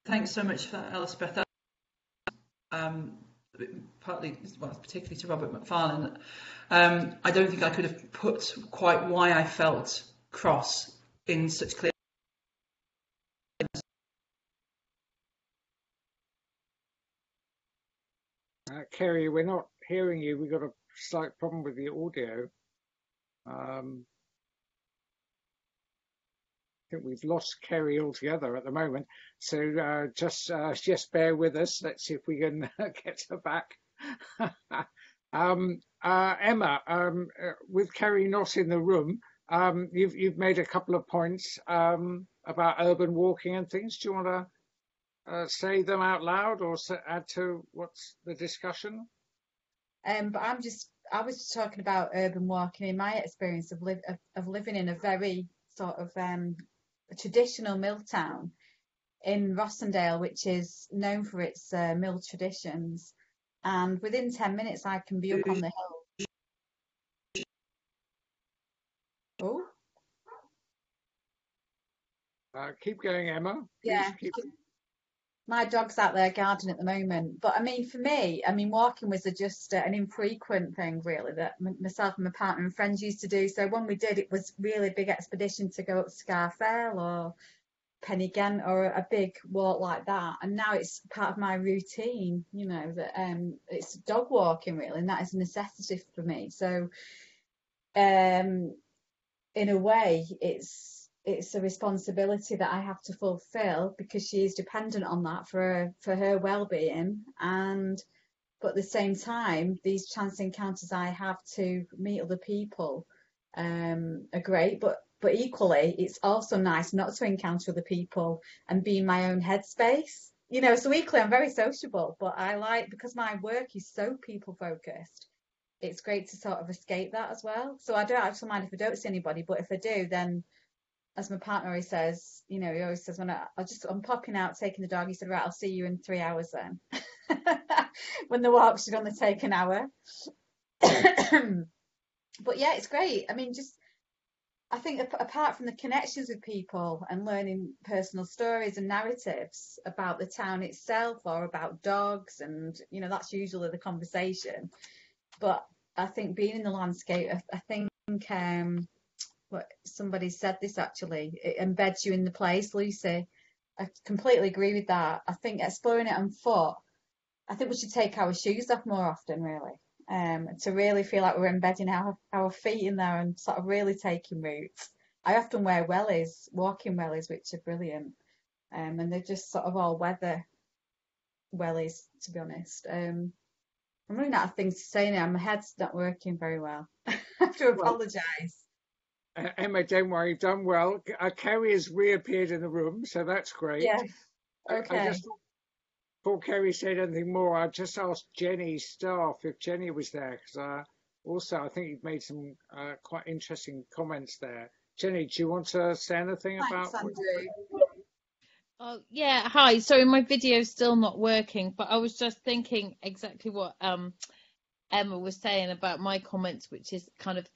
Thanks so much for Elspeth. Um, partly, well, particularly to Robert Macfarlane. Um, I don't think I could have put quite why I felt cross in such clear uh, Kerri, we're not hearing you. We've got a slight problem with the audio. Um, think we've lost Kerri altogether at the moment. So uh, just uh, just bear with us. Let's see if we can get her back. um, uh, Emma, um, uh, with Kerri not in the room, um, you've you've made a couple of points um, about urban walking and things. Do you want to uh, say them out loud or add to what's the discussion? Um, but I'm just, I was talking about urban walking in my experience of, live, of, of living in a very sort of um, traditional mill town in Rossendale, which is known for its uh, mill traditions. And within 10 minutes, I can be up on the hill. Oh, Uh, keep going, Emma. Please yeah. keep- My dog's out there gardening at the moment. But I mean, for me, I mean, walking was just uh, an infrequent thing, really, that myself and my partner and friends used to do. So when we did, it was really a big expedition to go up Scafell or Pen-y-ghent or a big walk like that. And now it's part of my routine, you know, that um, it's dog walking, really, and that is a necessity for me. So, um, in a way, it's it's a responsibility that I have to fulfill because she is dependent on that for her, for her well-being. And but at the same time these chance encounters I have to meet other people um, are great. But but equally it's also nice not to encounter other people and be in my own headspace. You know so equally I'm very sociable but I like because my work is so people focused it's great to sort of escape that as well. So I don't actually mind if I don't see anybody but if I do then as my partner always says, you know, he always says when I, I'll just I'm popping out taking the dog. He said, right, I'll see you in three hours then. when the walk should only take an hour. but yeah, it's great. I mean, just I think ap- apart from the connections with people and learning personal stories and narratives about the town itself or about dogs, and you know, that's usually the conversation. But I think being in the landscape, I, I think um, what somebody said this actually, it embeds you in the place, Lucy. I completely agree with that. I think exploring it on foot, I think we should take our shoes off more often, really, um, to really feel like we're embedding our, our feet in there and sort of really taking roots. I often wear wellies, walking wellies, which are brilliant, um, and they're just sort of all weather wellies, to be honest. Um, I'm running out of things to say now. My head's not working very well. I have to apologise. Uh, Emma, don't worry, you've done well. Uh, Kerri has reappeared in the room, so that's great. Yeah. I- I Okay. just before Kerri said anything more, I just asked Jenny Staff if Jenny was there because uh, also I think you've made some uh, quite interesting comments there. Jenny, do you want to say anything Thanks, about? Andrew. Oh, yeah. Hi. Sorry, my video's still not working, but I was just thinking exactly what um Emma was saying about my comments, which is kind of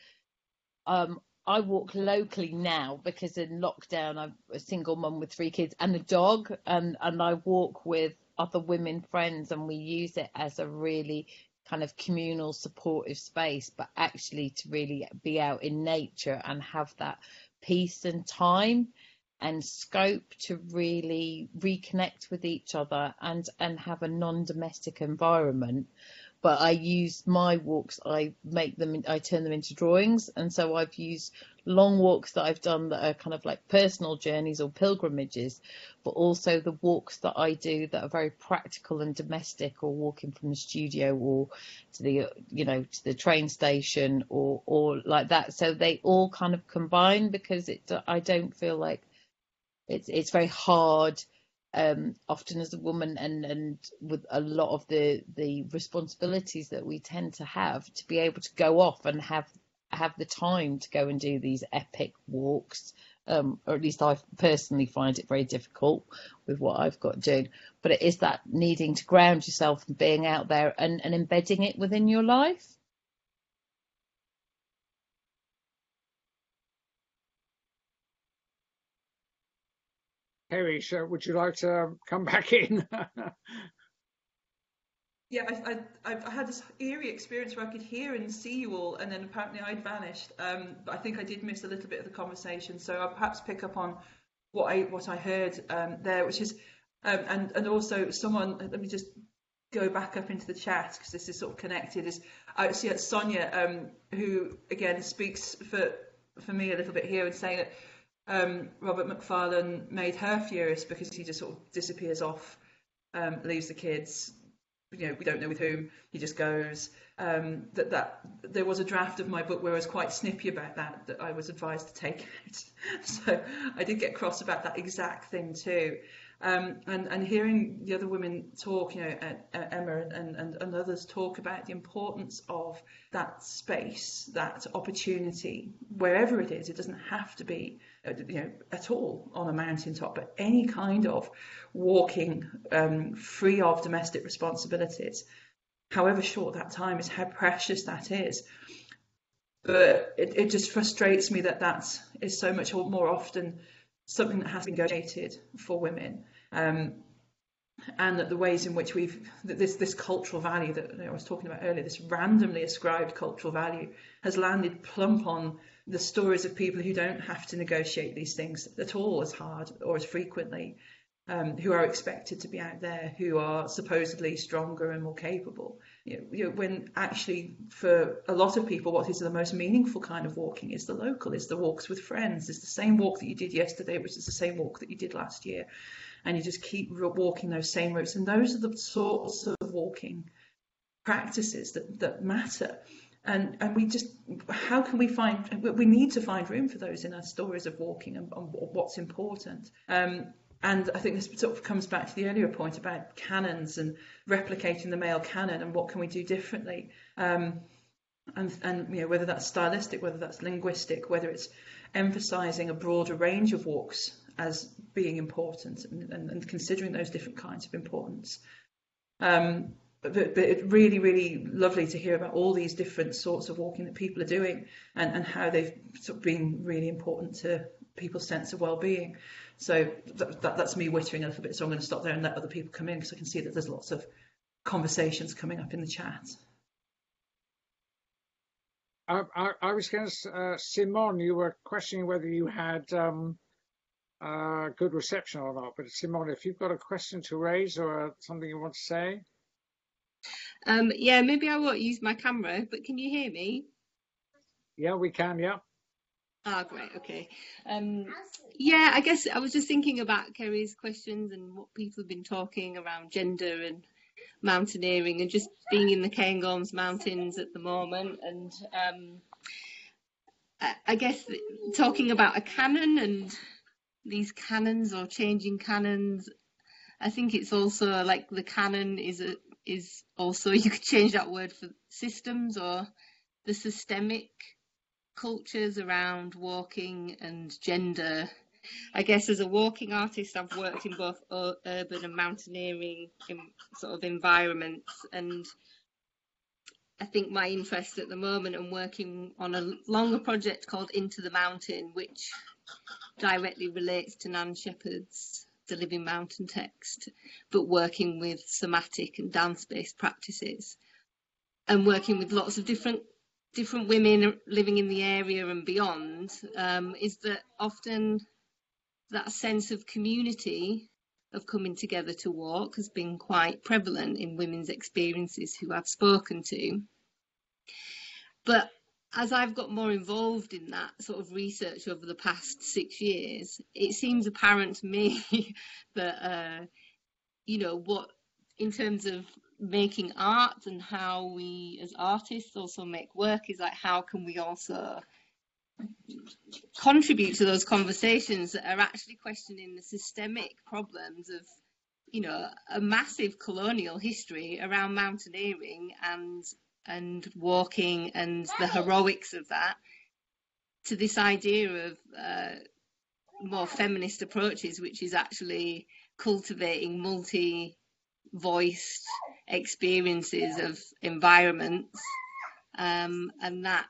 um I walk locally now because in lockdown I'm a single mum with three kids and a dog, and and I walk with other women friends, and we use it as a really kind of communal supportive space, but actually to really be out in nature and have that peace and time and scope to really reconnect with each other and and have a non-domestic environment but I use my walks I make them I turn them into drawings. And so I've used long walks that I've done that are kind of like personal journeys or pilgrimages but also the walks that I do that are very practical and domestic or walking from the studio or to the you know to the train station or or like that. So they all kind of combine because it I don't feel like it's it's very hard um often as a woman and and with a lot of the the responsibilities that we tend to have to be able to go off and have have the time to go and do these epic walks. Um or at least I personally find it very difficult with what I've got doing. But it is that needing to ground yourself and being out there and, and embedding it within your life So would you like to come back in? Yeah, I, I, I had this eerie experience where I could hear and see you all, and then apparently I'd vanished. Um, but I think I did miss a little bit of the conversation, so I'll perhaps pick up on what I what I heard um, there, which is, um, and and also someone. Let me just go back up into the chat because this is sort of connected. Is I see it's Sonia, um, who again speaks for for me a little bit here and saying that um, Robert Macfarlane made her furious because he just sort of disappears off, um, leaves the kids. You know, we don't know with whom. He just goes. Um, that that there was a draft of my book where I was quite snippy about that. That I was advised to take out. so I did get cross about that exact thing too. Um, and and hearing the other women talk, you know, uh, uh, Emma and, and and others talk about the importance of that space, that opportunity, wherever it is. It doesn't have to be you know, at all on a mountaintop, but any kind of walking um, free of domestic responsibilities, however short that time is, how precious that is. But it, it just frustrates me that that is so much more often something that has been negotiated for women. Um, and that the ways in which we've this this cultural value that I was talking about earlier, this randomly ascribed cultural value, has landed plump on the stories of people who don't have to negotiate these things at all as hard or as frequently, um, who are expected to be out there, who are supposedly stronger and more capable. You know, you know, when actually, for a lot of people, what is the most meaningful kind of walking is the local, is the walks with friends, is the same walk that you did yesterday, which is the same walk that you did last year and you just keep walking those same routes. And those are the sorts of walking practices that, that matter. And and we just how can we find we need to find room for those in our stories of walking and, and what's important. Um, and I think this sort of comes back to the earlier point about canons and replicating the male canon and what can we do differently. Um, and, and you know whether that's stylistic, whether that's linguistic, whether it's emphasising a broader range of walks as being important and, and, and considering those different kinds of importance. Um, but, but it's really, really lovely to hear about all these different sorts of walking that people are doing and, and how they've sort of been really important to people's sense of well-being. So that, that, that's me wittering a little bit. So I'm going to stop there and let other people come in because I can see that there's lots of conversations coming up in the chat. I, I, I was going to, uh, Simon, you were questioning whether you had um, uh, good reception or not. But Simone, if you've got a question to raise or something you want to say. Um, yeah, maybe I won't use my camera, but can you hear me? Yeah, we can, yeah. Ah, great, okay. Um, yeah, I guess I was just thinking about Kerri's questions and what people have been talking around gender and mountaineering and just being in the Cairngorms Mountains at the moment. And um, I, I guess talking about a canon and these canons or changing canons. I think it's also like the canon is a, is also you could change that word for systems or the systemic cultures around walking and gender. I guess as a walking artist, I've worked in both urban and mountaineering in sort of environments, and I think my interest at the moment, I'm working on a longer project called Into the Mountain, which directly relates to Nan Shepherd's The Living Mountain text, but working with somatic and dance-based practices and working with lots of different different women living in the area and beyond um, is that often that sense of community of coming together to walk has been quite prevalent in women's experiences who I've spoken to. But as I've got more involved in that sort of research over the past six years, it seems apparent to me that, uh, you know, what in terms of making art and how we as artists also make work is like, how can we also contribute to those conversations that are actually questioning the systemic problems of you know a massive colonial history around mountaineering and and walking and the heroics of that to this idea of uh, more feminist approaches, which is actually cultivating multi voiced experiences of environments. Um, and that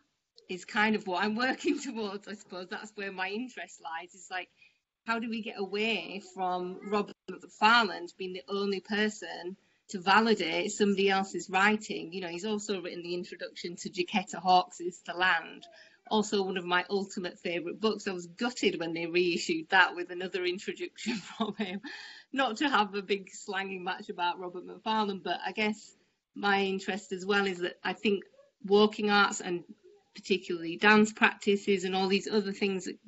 is kind of what I'm working towards, I suppose. That's where my interest lies. Is like, how do we get away from Robert Macfarlane being the only person to validate somebody else's writing. You know, he's also written the introduction to Jacquetta Hawkes's The Land, also one of my ultimate favourite books. I was gutted when they reissued that with another introduction from him. Not to have a big slanging match about Robert Macfarlane, but I guess my interest as well is that I think walking arts and particularly dance practices and all these other things that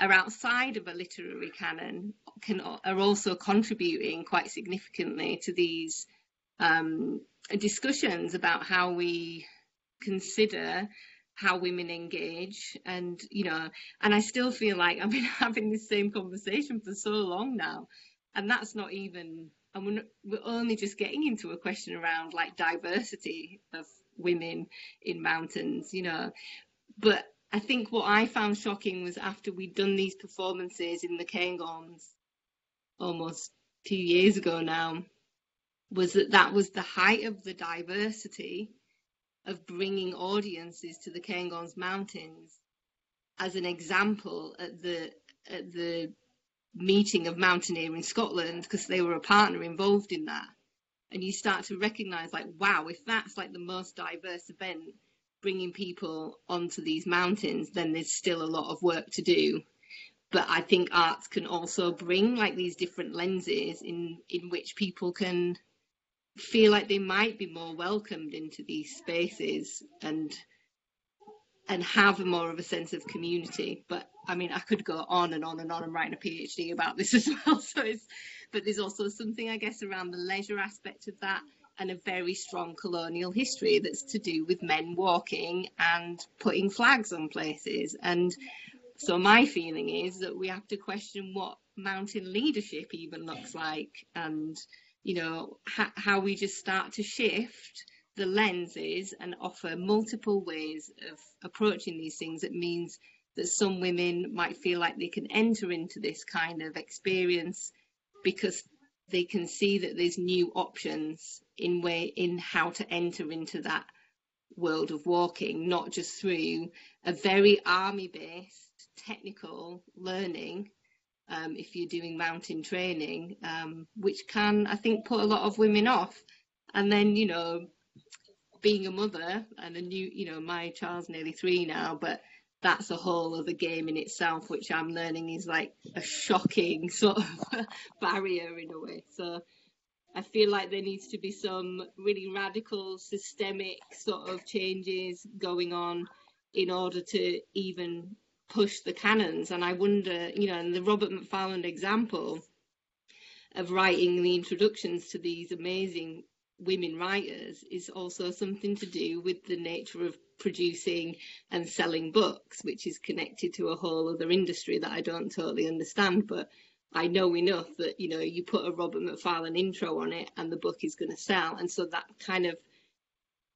are outside of a literary canon can are also contributing quite significantly to these um, discussions about how we consider how women engage and you know and i still feel like i've been having this same conversation for so long now. And that's not even and we're, not, we're only just getting into a question around like diversity of women in mountains you know. But I think what I found shocking was after we'd done these performances in the Cairngorms almost two years ago now, was that that was the height of the diversity of bringing audiences to the Cairngorms Mountains as an example at the at the meeting of Mountaineering in Scotland because they were a partner involved in that. And you start to recognize, like, wow, if that's like the most diverse event bringing people onto these mountains, then there's still a lot of work to do. But I think arts can also bring like these different lenses in in which people can feel like they might be more welcomed into these spaces and and have more of a sense of community. But I mean, I could go on and on and on I'm writing a PhD about this as well. So it's, but there's also something, I guess, around the leisure aspect of that and a very strong colonial history that's to do with men walking and putting flags on places. And so my feeling is that we have to question what mountain leadership even looks like and, you know, ha- how we just start to shift the lenses and offer multiple ways of approaching these things. It means that some women might feel like they can enter into this kind of experience because they can see that there's new options in way in how to enter into that world of walking, not just through a very army based technical learning. Um, if you're doing mountain training, um, which can, I think, put a lot of women off. And then, you know, being a mother and a new, you know, my child's nearly three now, but that's a whole other game in itself, which I'm learning is like a shocking sort of barrier in a way. So I feel like there needs to be some really radical systemic sort of changes going on in order to even push the canons. And I wonder, you know, in the Robert Macfarlane example of writing the introductions to these amazing women writers is also something to do with the nature of producing and selling books, which is connected to a whole other industry that I don't totally understand. But I know enough that you know you put a Robert Macfarlane intro on it and the book is going to sell, and so that kind of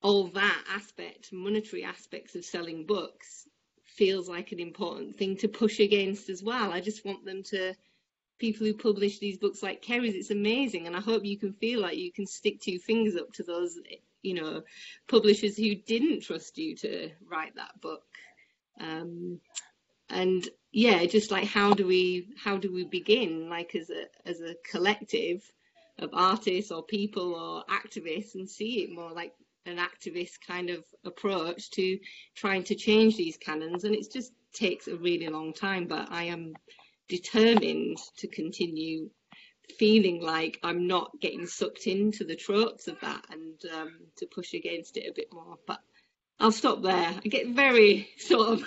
all that aspect, monetary aspects of selling books, feels like an important thing to push against as well. I just want them to people who publish these books like Kerri's. It's amazing, and I hope you can feel like you can stick two fingers up to those, you know, publishers who didn't trust you to write that book. Um, and yeah just like how do we how do we begin like as a as a collective of artists or people or activists and see it more like an activist kind of approach to trying to change these canons and it just takes a really long time but i am determined to continue feeling like i'm not getting sucked into the tropes of that and um, to push against it a bit more but I'll stop there. I get very sort of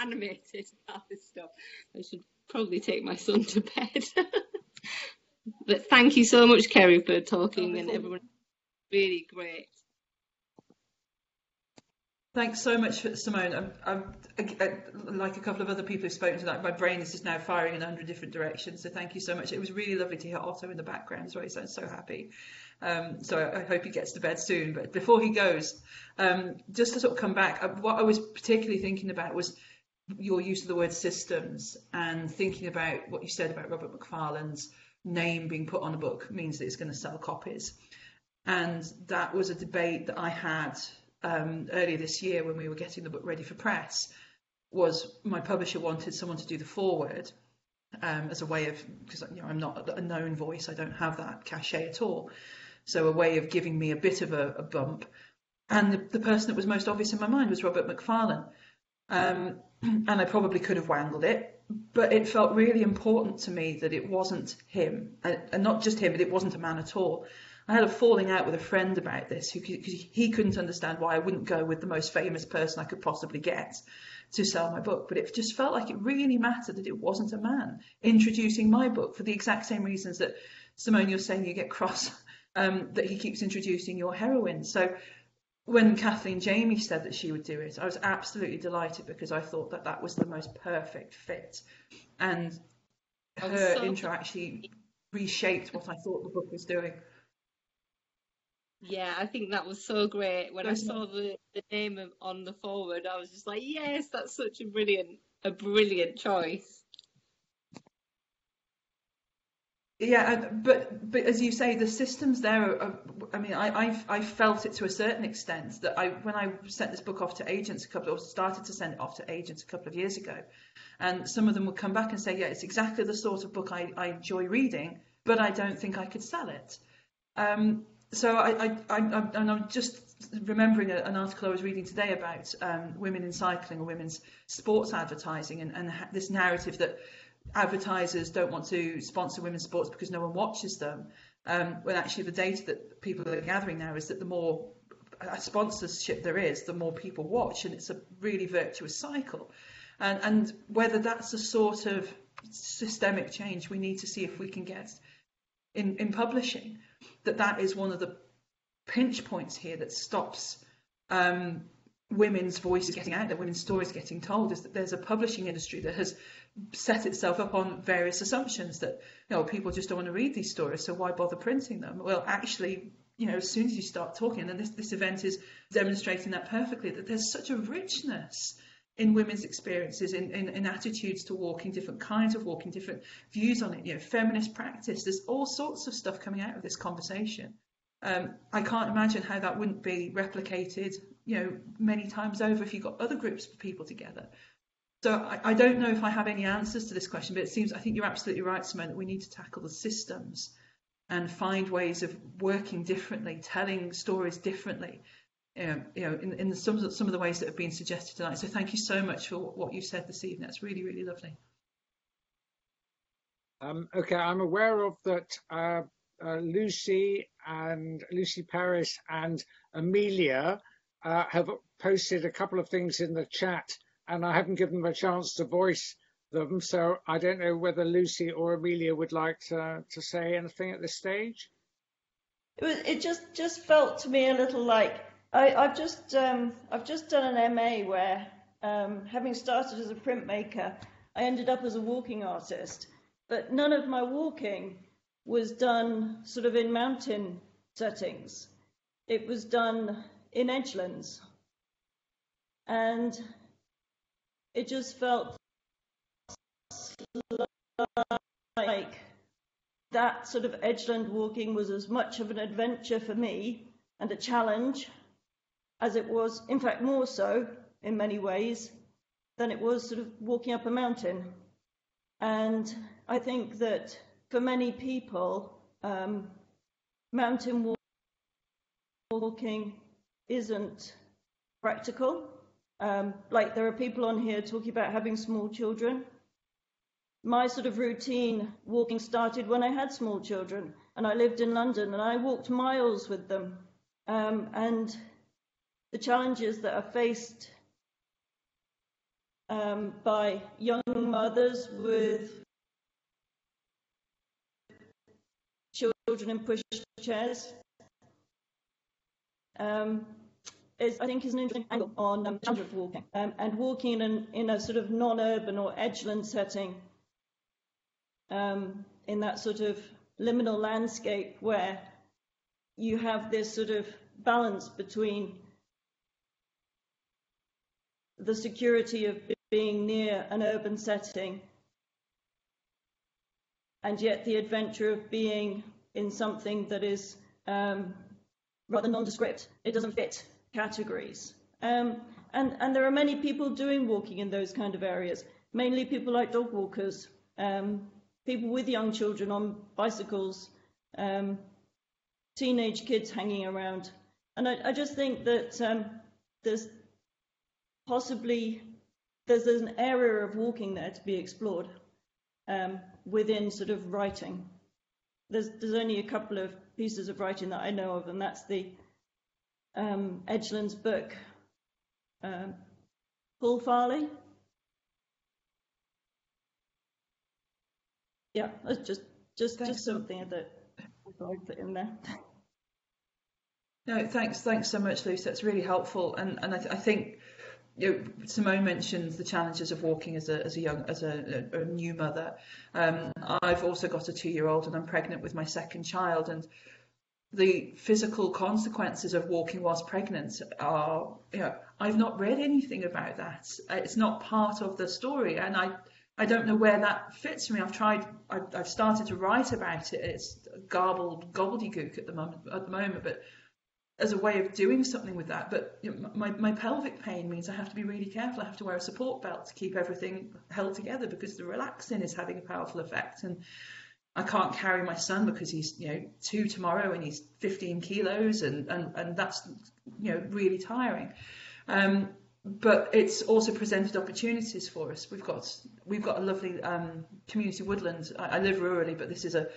animated about this stuff. I should probably take my son to bed. but thank you so much, Kerri, for talking, and everyone. Really great. Thanks so much, Simone. I'm, I'm, I, like a couple of other people who've spoken to that, my brain is just now firing in a hundred different directions. So thank you so much. It was really lovely to hear Otto in the background as well. He sounds so happy. Um, so I, I, hope he gets to bed soon. But before he goes, um, just to sort of come back, uh, what I was particularly thinking about was your use of the word systems and thinking about what you said about Robert Macfarlane's name being put on a book means that it's going to sell copies. And that was a debate that I had um, earlier this year when we were getting the book ready for press. Was my publisher wanted someone to do the foreword um, as a way of because you know I'm not a known voice, I don't have that cachet at all. So a way of giving me a bit of a, a bump. And the, the, person that was most obvious in my mind was Robert Macfarlane. Um, and I probably could have wangled it, but it felt really important to me that it wasn't him, and, and not just him, but it wasn't a man at all. I had a falling out with a friend about this because he couldn't understand why I wouldn't go with the most famous person I could possibly get to sell my book. But it just felt like it really mattered that it wasn't a man introducing my book for the exact same reasons that Simone, you're saying you get cross um, that he keeps introducing your heroine. So when Kathleen Jamie said that she would do it, I was absolutely delighted because I thought that that was the most perfect fit. And her so intro actually reshaped what I thought the book was doing. Yeah, I think that was so great. When I saw the, the name of, on the forward, I was just like, yes, that's such a brilliant a brilliant choice. Yeah, but but as you say, the systems there. Are, are, I mean, I I've, I felt it to a certain extent that I when I sent this book off to agents a couple or started to send it off to agents a couple of years ago, and some of them would come back and say, yeah, it's exactly the sort of book I, I enjoy reading, but I don't think I could sell it. Um, so I, I, I'm just remembering an article I was reading today about um, women in cycling or women's sports advertising and, and this narrative that advertisers don't want to sponsor women's sports because no one watches them. Um, when actually the data that people are gathering now is that the more uh, sponsorship there is, the more people watch, and it's a really virtuous cycle. And, and whether that's a sort of systemic change we need to see if we can get in, in publishing, that that is one of the pinch points here that stops um, women's voices getting out there, women's stories getting told, is that there's a publishing industry that has set itself up on various assumptions that you know people just don't want to read these stories, so why bother printing them? Well, actually, you know, as soon as you start talking, and this this event is demonstrating that perfectly, that there's such a richness in women's experiences, in, in, in attitudes to walking, different kinds of walking, different views on it, you know, feminist practice. There's all sorts of stuff coming out of this conversation. Um, I can't imagine how that wouldn't be replicated, you know, many times over if you got other groups of people together. So I, I, don't know if I have any answers to this question, but it seems I think you're absolutely right, Simone, that we need to tackle the systems and find ways of working differently, telling stories differently. Um, you know, in, in the, some some of the ways that have been suggested tonight. So thank you so much for what you said this evening. That's really really lovely. Um, okay, I'm aware of that. Uh, uh, Lucy and Lucy Paris and Amelia uh, have posted a couple of things in the chat, and I haven't given them a chance to voice them. So I don't know whether Lucy or Amelia would like to, to say anything at this stage. It, was, it just just felt to me a little like I, have just um, I've just done an MA where, um, having started as a printmaker, I ended up as a walking artist, but none of my walking was done sort of in mountain settings. It was done in edgelands. And it just felt like that sort of edgeland walking was as much of an adventure for me and a challenge as it was, in fact, more so in many ways than it was sort of walking up a mountain. And I think that for many people, um, mountain walking isn't practical. Um, like there are people on here talking about having small children. My sort of routine walking started when I had small children and I lived in London and I walked miles with them. Um, and the challenges that are faced um, by young mothers with children in pushchairs. Um, is, I think is an interesting angle on um, childhood walking um, and walking in, an, in a sort of non-urban or edgeland setting um, in that sort of liminal landscape where you have this sort of balance between the security of being near an urban setting and yet the adventure of being in something that is um, rather nondescript. It doesn't fit categories. Um, and, and there are many people doing walking in those kind of areas, mainly people like dog walkers, um, people with young children on bicycles, um, teenage kids hanging around. And I, I just think that um, there's possibly there's, an area of walking there to be explored um, within sort of writing. There's, there's only a couple of pieces of writing that I know of, and that's the um, Edgelands book, um, Paul Farley. Yeah, that's just just just something that I thought I'd put in there. No, thanks, thanks so much, Lucy. That's really helpful, and and I, th- I think you know, Simone mentions the challenges of walking as a as a young as a, a, new mother. Um, I've also got a two year old and I'm pregnant with my second child, and the physical consequences of walking whilst pregnant are, you know, I've not read anything about that. It's not part of the story, and I, I don't know where that fits for me. I've tried, I've, I've started to write about it. It's garbled gobbledygook at the moment, at the moment, but as a way of doing something with that. But you know, my, my pelvic pain means I have to be really careful. I have to wear a support belt to keep everything held together because the relaxin is having a powerful effect. And I can't carry my son because he's you know two tomorrow and he's 15 kilos and and, and that's you know really tiring. Um, but it's also presented opportunities for us. We've got we've got a lovely um, community woodland. I, I live rurally, but this is a,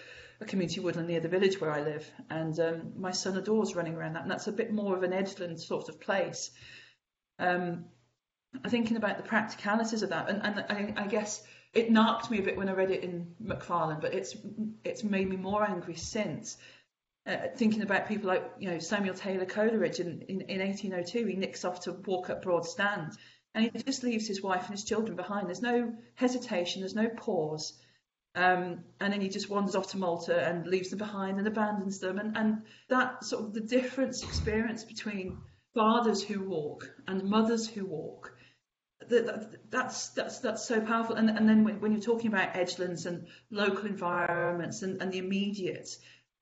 a, community woodland near the village where I live, and um, my son adores running around that. And that's a bit more of an edgeland sort of place. Um, thinking about the practicalities of that, and, and I, I guess it narked me a bit when I read it in Macfarlane, but it's it's made me more angry since. Uh, thinking about people like you know Samuel Taylor Coleridge in, in, in 1802, he nicks off to walk up Broad Stand, and he just leaves his wife and his children behind. There's no hesitation, there's no pause, um, and then he just wanders off to Malta and leaves them behind and abandons them. And, and that sort of the difference experience between fathers who walk and mothers who walk that, that's that's that's so powerful. And and then when, when you're talking about edgelands and local environments and, and the immediate,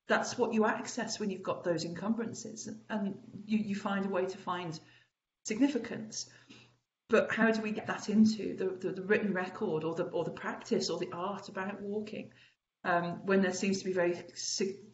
that's what you access when you've got those encumbrances, and you, you find a way to find significance. But how do we get that into the, the, the written record or the or the practice or the art about walking? Um, when there seems to be very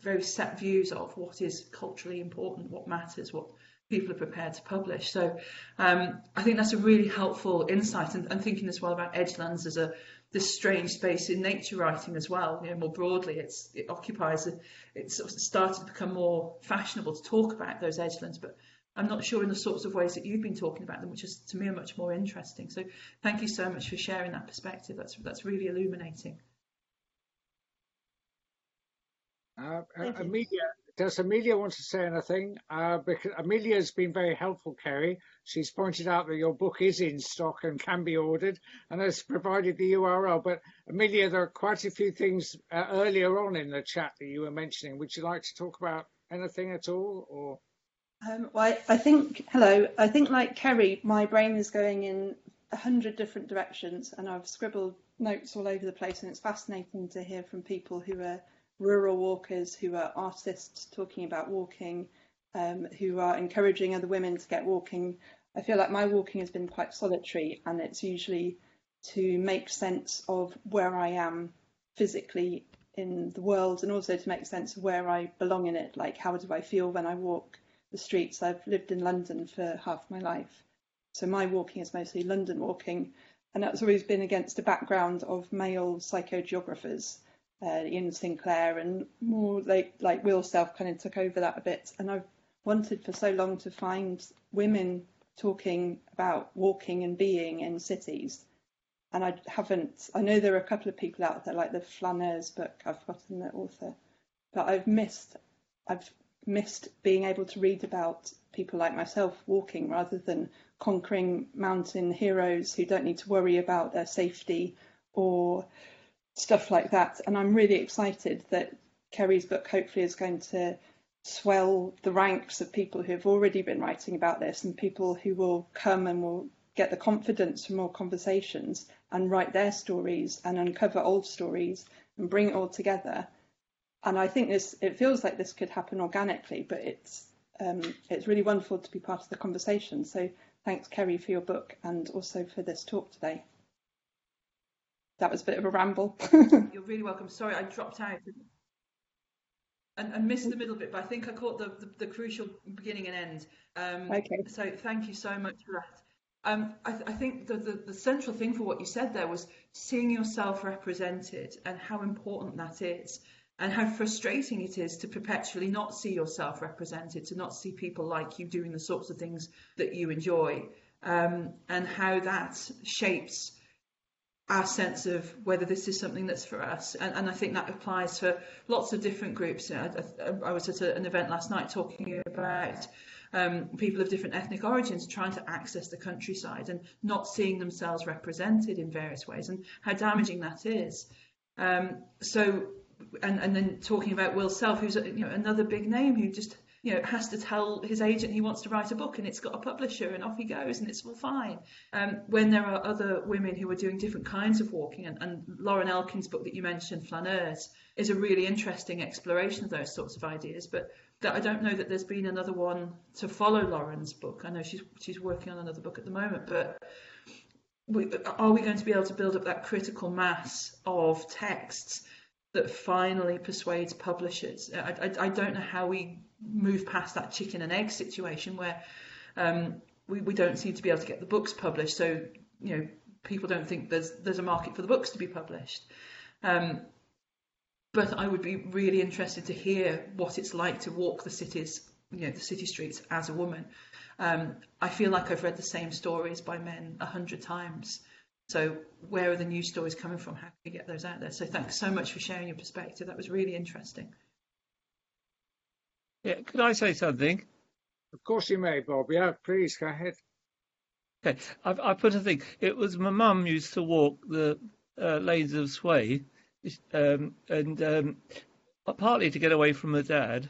very set views of what is culturally important, what matters, what people are prepared to publish. So um, I think that's a really helpful insight and, and thinking as well about edgelands as a this strange space in nature writing as well. You know, more broadly, it's it occupies a, it's started to become more fashionable to talk about those edgelands, but I'm not sure in the sorts of ways that you've been talking about them, which is to me are much more interesting. So thank you so much for sharing that perspective. That's that's really illuminating. Uh, Amelia, does Amelia want to say anything? Uh, because Amelia has been very helpful, Kerri. She's pointed out that your book is in stock and can be ordered and has provided the URL. But Amelia, there are quite a few things uh, earlier on in the chat that you were mentioning. Would you like to talk about anything at all? Or um, well, I think hello. I think like Kerri, my brain is going in a hundred different directions, and I've scribbled notes all over the place, and it's fascinating to hear from people who are rural walkers who are artists talking about walking, um, who are encouraging other women to get walking. I feel like my walking has been quite solitary, and it's usually to make sense of where I am physically in the world and also to make sense of where I belong in it. Like, how do I feel when I walk the streets? I've lived in London for half my life. So my walking is mostly London walking. And that's always been against a background of male psychogeographers uh, Iain Sinclair and more like like Will Self kind of took over that a bit. And I've wanted for so long to find women talking about walking and being in cities. And I haven't, I know there are a couple of people out there like the Flaneuse book, I've forgotten the author, but I've missed, I've missed being able to read about people like myself walking rather than conquering mountain heroes who don't need to worry about their safety or stuff like that. And I'm really excited that Kerri's book hopefully is going to swell the ranks of people who have already been writing about this and people who will come and will get the confidence from more conversations and write their stories and uncover old stories and bring it all together. And I think this it feels like this could happen organically, but it's um, it's really wonderful to be part of the conversation. So thanks, Kerri, for your book and also for this talk today that was a bit of a ramble. You're really welcome. Sorry, I dropped out and, and missed the middle bit, but I think I caught the, the, the crucial beginning and end. Um, okay. So thank you so much for that. Um, I, th- I, think the, the, the, central thing for what you said there was seeing yourself represented and how important that is, and how frustrating it is to perpetually not see yourself represented, to not see people like you doing the sorts of things that you enjoy, um, and how that shapes our sense of whether this is something that's for us. And, and I think that applies for lots of different groups. I, I, was at a, an event last night talking about um, people of different ethnic origins trying to access the countryside and not seeing themselves represented in various ways and how damaging that is. Um, so and and then talking about Will Self, who's you know another big name who just you know has to tell his agent he wants to write a book and it's got a publisher and off he goes and it's all fine. Um, when there are other women who are doing different kinds of walking, and, and Lauren Elkin's book that you mentioned, Flaneuse, is a really interesting exploration of those sorts of ideas, but. That I don't know that there's been another one to follow Lauren's book. I know she's she's working on another book at the moment, but we, are we going to be able to build up that critical mass of texts that finally persuades publishers? I, I, I don't know how we move past that chicken and egg situation where um, we, we don't seem to be able to get the books published. So, you know, people don't think there's there's a market for the books to be published. Um, but I would be really interested to hear what it's like to walk the cities, you know, the city streets as a woman. Um, I feel like I've read the same stories by men a hundred times. So where are the news stories coming from? How can we get those out there? So thanks so much for sharing your perspective. That was really interesting. Yeah, could I say something? Of course you may, Bob. Yeah, please go ahead. Okay, I, I put a thing. It was my mum used to walk the uh, lanes of Sway, um, and um, partly to get away from her dad,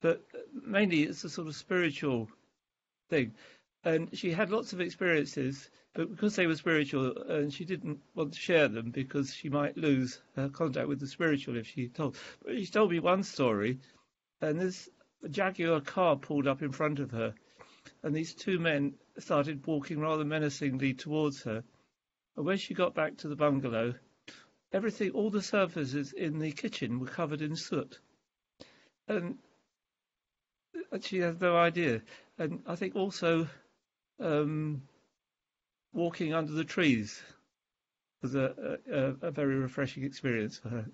but mainly it's a sort of spiritual thing. And she had lots of experiences, but because they were spiritual, and she didn't want to share them because she might lose her contact with the spiritual if she told. But she told me one story, and this Jaguar car pulled up in front of her, and these two men started walking rather menacingly towards her. And when she got back to the bungalow, everything, all the surfaces in the kitchen were covered in soot. And she has no idea. And I think also um, walking under the trees was a, a, a, very refreshing experience for her.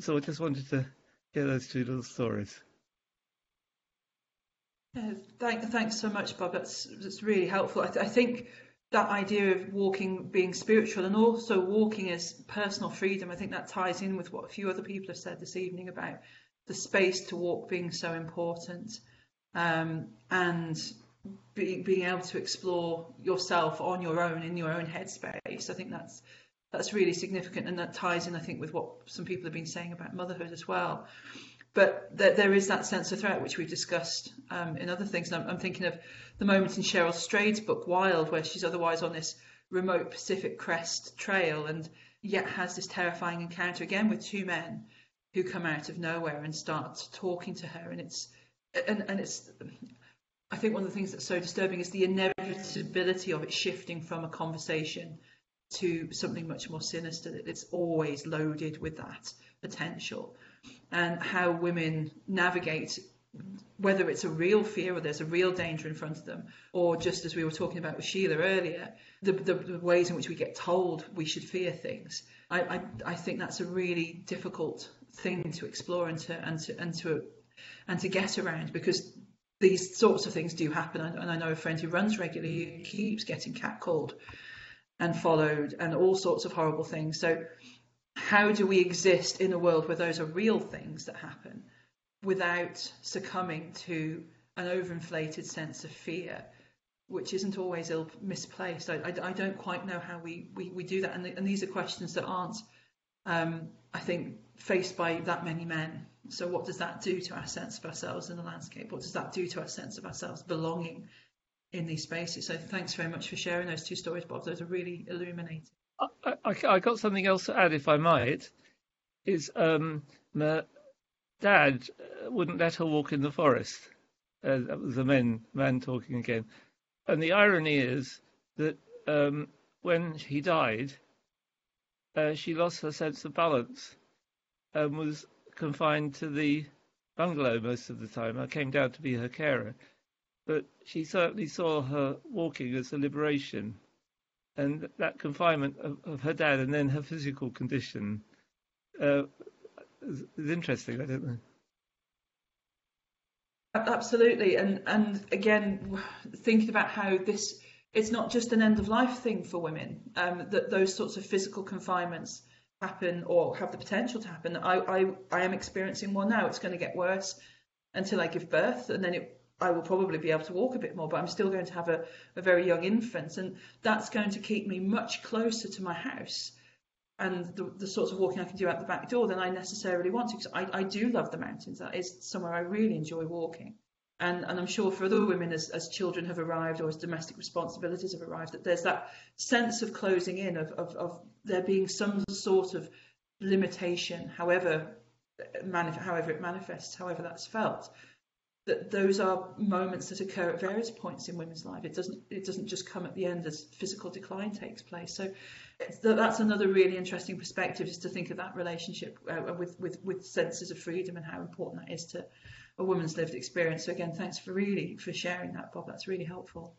So I just wanted to get those two little stories. Uh, thank, thanks so much, Bob. That's, that's really helpful. I, th- I think that idea of walking being spiritual and also walking as personal freedom, I think that ties in with what a few other people have said this evening about the space to walk being so important um, and be, being able to explore yourself on your own in your own headspace. I think that's that's really significant, and that ties in, I think, with what some people have been saying about motherhood as well. But th- there is that sense of threat, which we've discussed um, in other things. And I'm, I'm thinking of the moment in Cheryl Strayed's book, Wild, where she's otherwise on this remote Pacific crest trail and yet has this terrifying encounter again with two men who come out of nowhere and start talking to her. And it's and, and it's I think one of the things that's so disturbing is the inevitability of it shifting from a conversation to something much more sinister. It's always loaded with that potential, and how women navigate whether it's a real fear or there's a real danger in front of them, or just as we were talking about with Sheila earlier, the, the, the ways in which we get told we should fear things. I, I, I think that's a really difficult thing to explore and to and to and to and to get around because these sorts of things do happen. And I know a friend who runs regularly who keeps getting catcalled and followed and all sorts of horrible things. So, how do we exist in a world where those are real things that happen without succumbing to an overinflated sense of fear, which isn't always ill misplaced? I, I, I don't quite know how we, we, we do that. And, and these are questions that aren't, um, I think, faced by that many men so what does that do to our sense of ourselves in the landscape? What does that do to our sense of ourselves belonging in these spaces? So thanks very much for sharing those two stories, Bob. Those are really illuminating. I, I, I got something else to add, if I might. Is um, my dad uh, wouldn't let her walk in the forest. Uh, that was the men, man talking again. And the irony is that um, when he died, uh, she lost her sense of balance and was confined to the bungalow most of the time. I came down to be her carer. But she certainly saw her walking as a liberation. And that confinement of, of her dad and then her physical condition uh, is, is interesting. I don't know. Absolutely, and and again, thinking about how this it's not just an end of life thing for women. Um, that those sorts of physical confinements happen or have the potential to happen. I, I, I am experiencing one now. It's going to get worse until I give birth, and then it, I will probably be able to walk a bit more, but I'm still going to have a, a very young infant, and that's going to keep me much closer to my house. and the, the sorts of walking I can do out the back door than I necessarily want to. Because I, I do love the mountains. That is somewhere I really enjoy walking. And, and I'm sure for other women, as, as children have arrived or as domestic responsibilities have arrived, that there's that sense of closing in, of, of, of there being some sort of limitation, however, manif- however it manifests, however that's felt. That those are moments that occur at various points in women's life. It doesn't it doesn't just come at the end as physical decline takes place. So that's another really interesting perspective is to think of that relationship uh, with, with with senses of freedom and how important that is to a woman's lived experience. So again, thanks for really for sharing that, Bob. That's really helpful.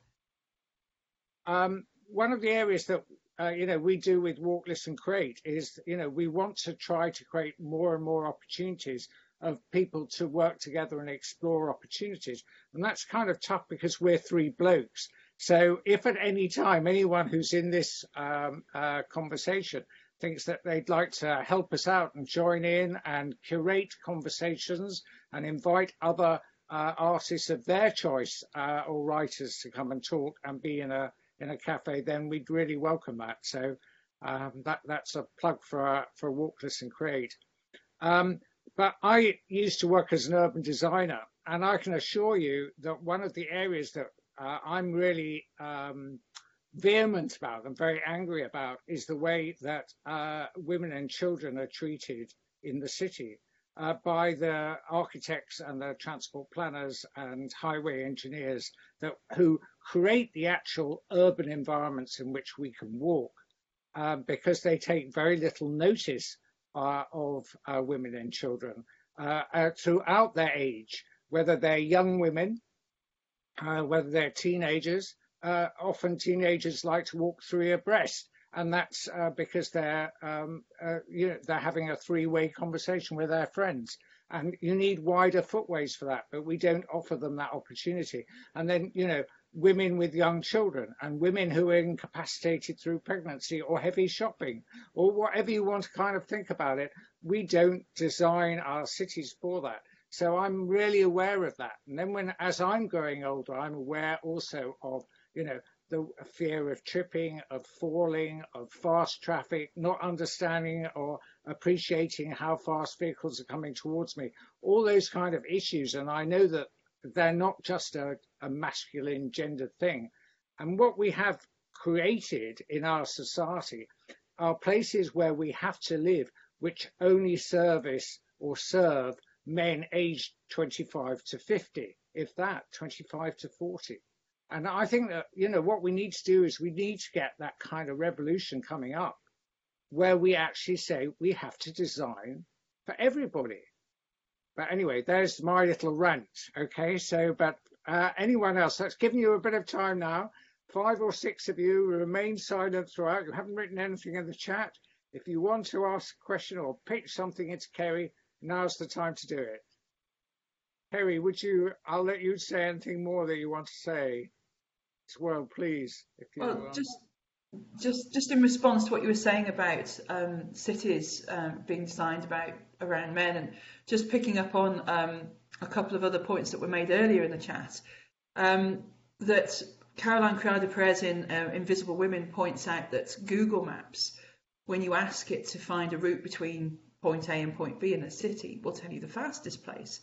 Um, one of the areas that uh, you know we do with Walk, Listen, Create is you know we want to try to create more and more opportunities of people to work together and explore opportunities, and that's kind of tough because we're three blokes. So if at any time anyone who's in this um, uh, conversation thinks that they'd like to help us out and join in and curate conversations and invite other uh, artists of their choice uh, or writers to come and talk and be in a in a cafe, then we'd really welcome that. So um, that that's a plug for for Walk, Listen, Create. Um, but I used to work as an urban designer, and I can assure you that one of the areas that uh, I'm really um, vehement about and very angry about is the way that uh, women and children are treated in the city uh, by the architects and the transport planners and highway engineers that who create the actual urban environments in which we can walk um, because they take very little notice uh, of uh, women and children uh, uh, throughout their age, whether they're young women, whether they're teenagers, uh, often teenagers like to walk three abreast, and that's uh, because they're um, uh, you know they're having a three-way conversation with their friends. And you need wider footways for that, but we don't offer them that opportunity. And then you know women with young children and women who are incapacitated through pregnancy or heavy shopping or whatever you want to kind of think about it, we don't design our cities for that. So I'm really aware of that. And then when, as I'm growing older, I'm aware also of you know, the fear of tripping, of falling, of fast traffic, not understanding or appreciating how fast vehicles are coming towards me, all those kind of issues. And I know that they're not just a, a masculine gendered thing. And what we have created in our society are places where we have to live, which only service or serve men aged 25 to 50, if that, 25 to 40. And I think that, you know, what we need to do is we need to get that kind of revolution coming up where we actually say we have to design for everybody. But anyway, there's my little rant. Okay. So, but uh, anyone else, that's given you a bit of time now. Five or six of you remain silent throughout. You haven't written anything in the chat. If you want to ask a question or pitch something into Kerri, now's the time to do it. Kerri, would you, I'll let you say anything more that you want to say as well, please. If you, well, just just just in response to what you were saying about um, cities um, being designed about around men, and just picking up on um, a couple of other points that were made earlier in the chat, um, that Caroline Criado Perez in uh, Invisible Women points out that Google Maps, when you ask it to find a route between point A and point B in a city, will tell you the fastest place.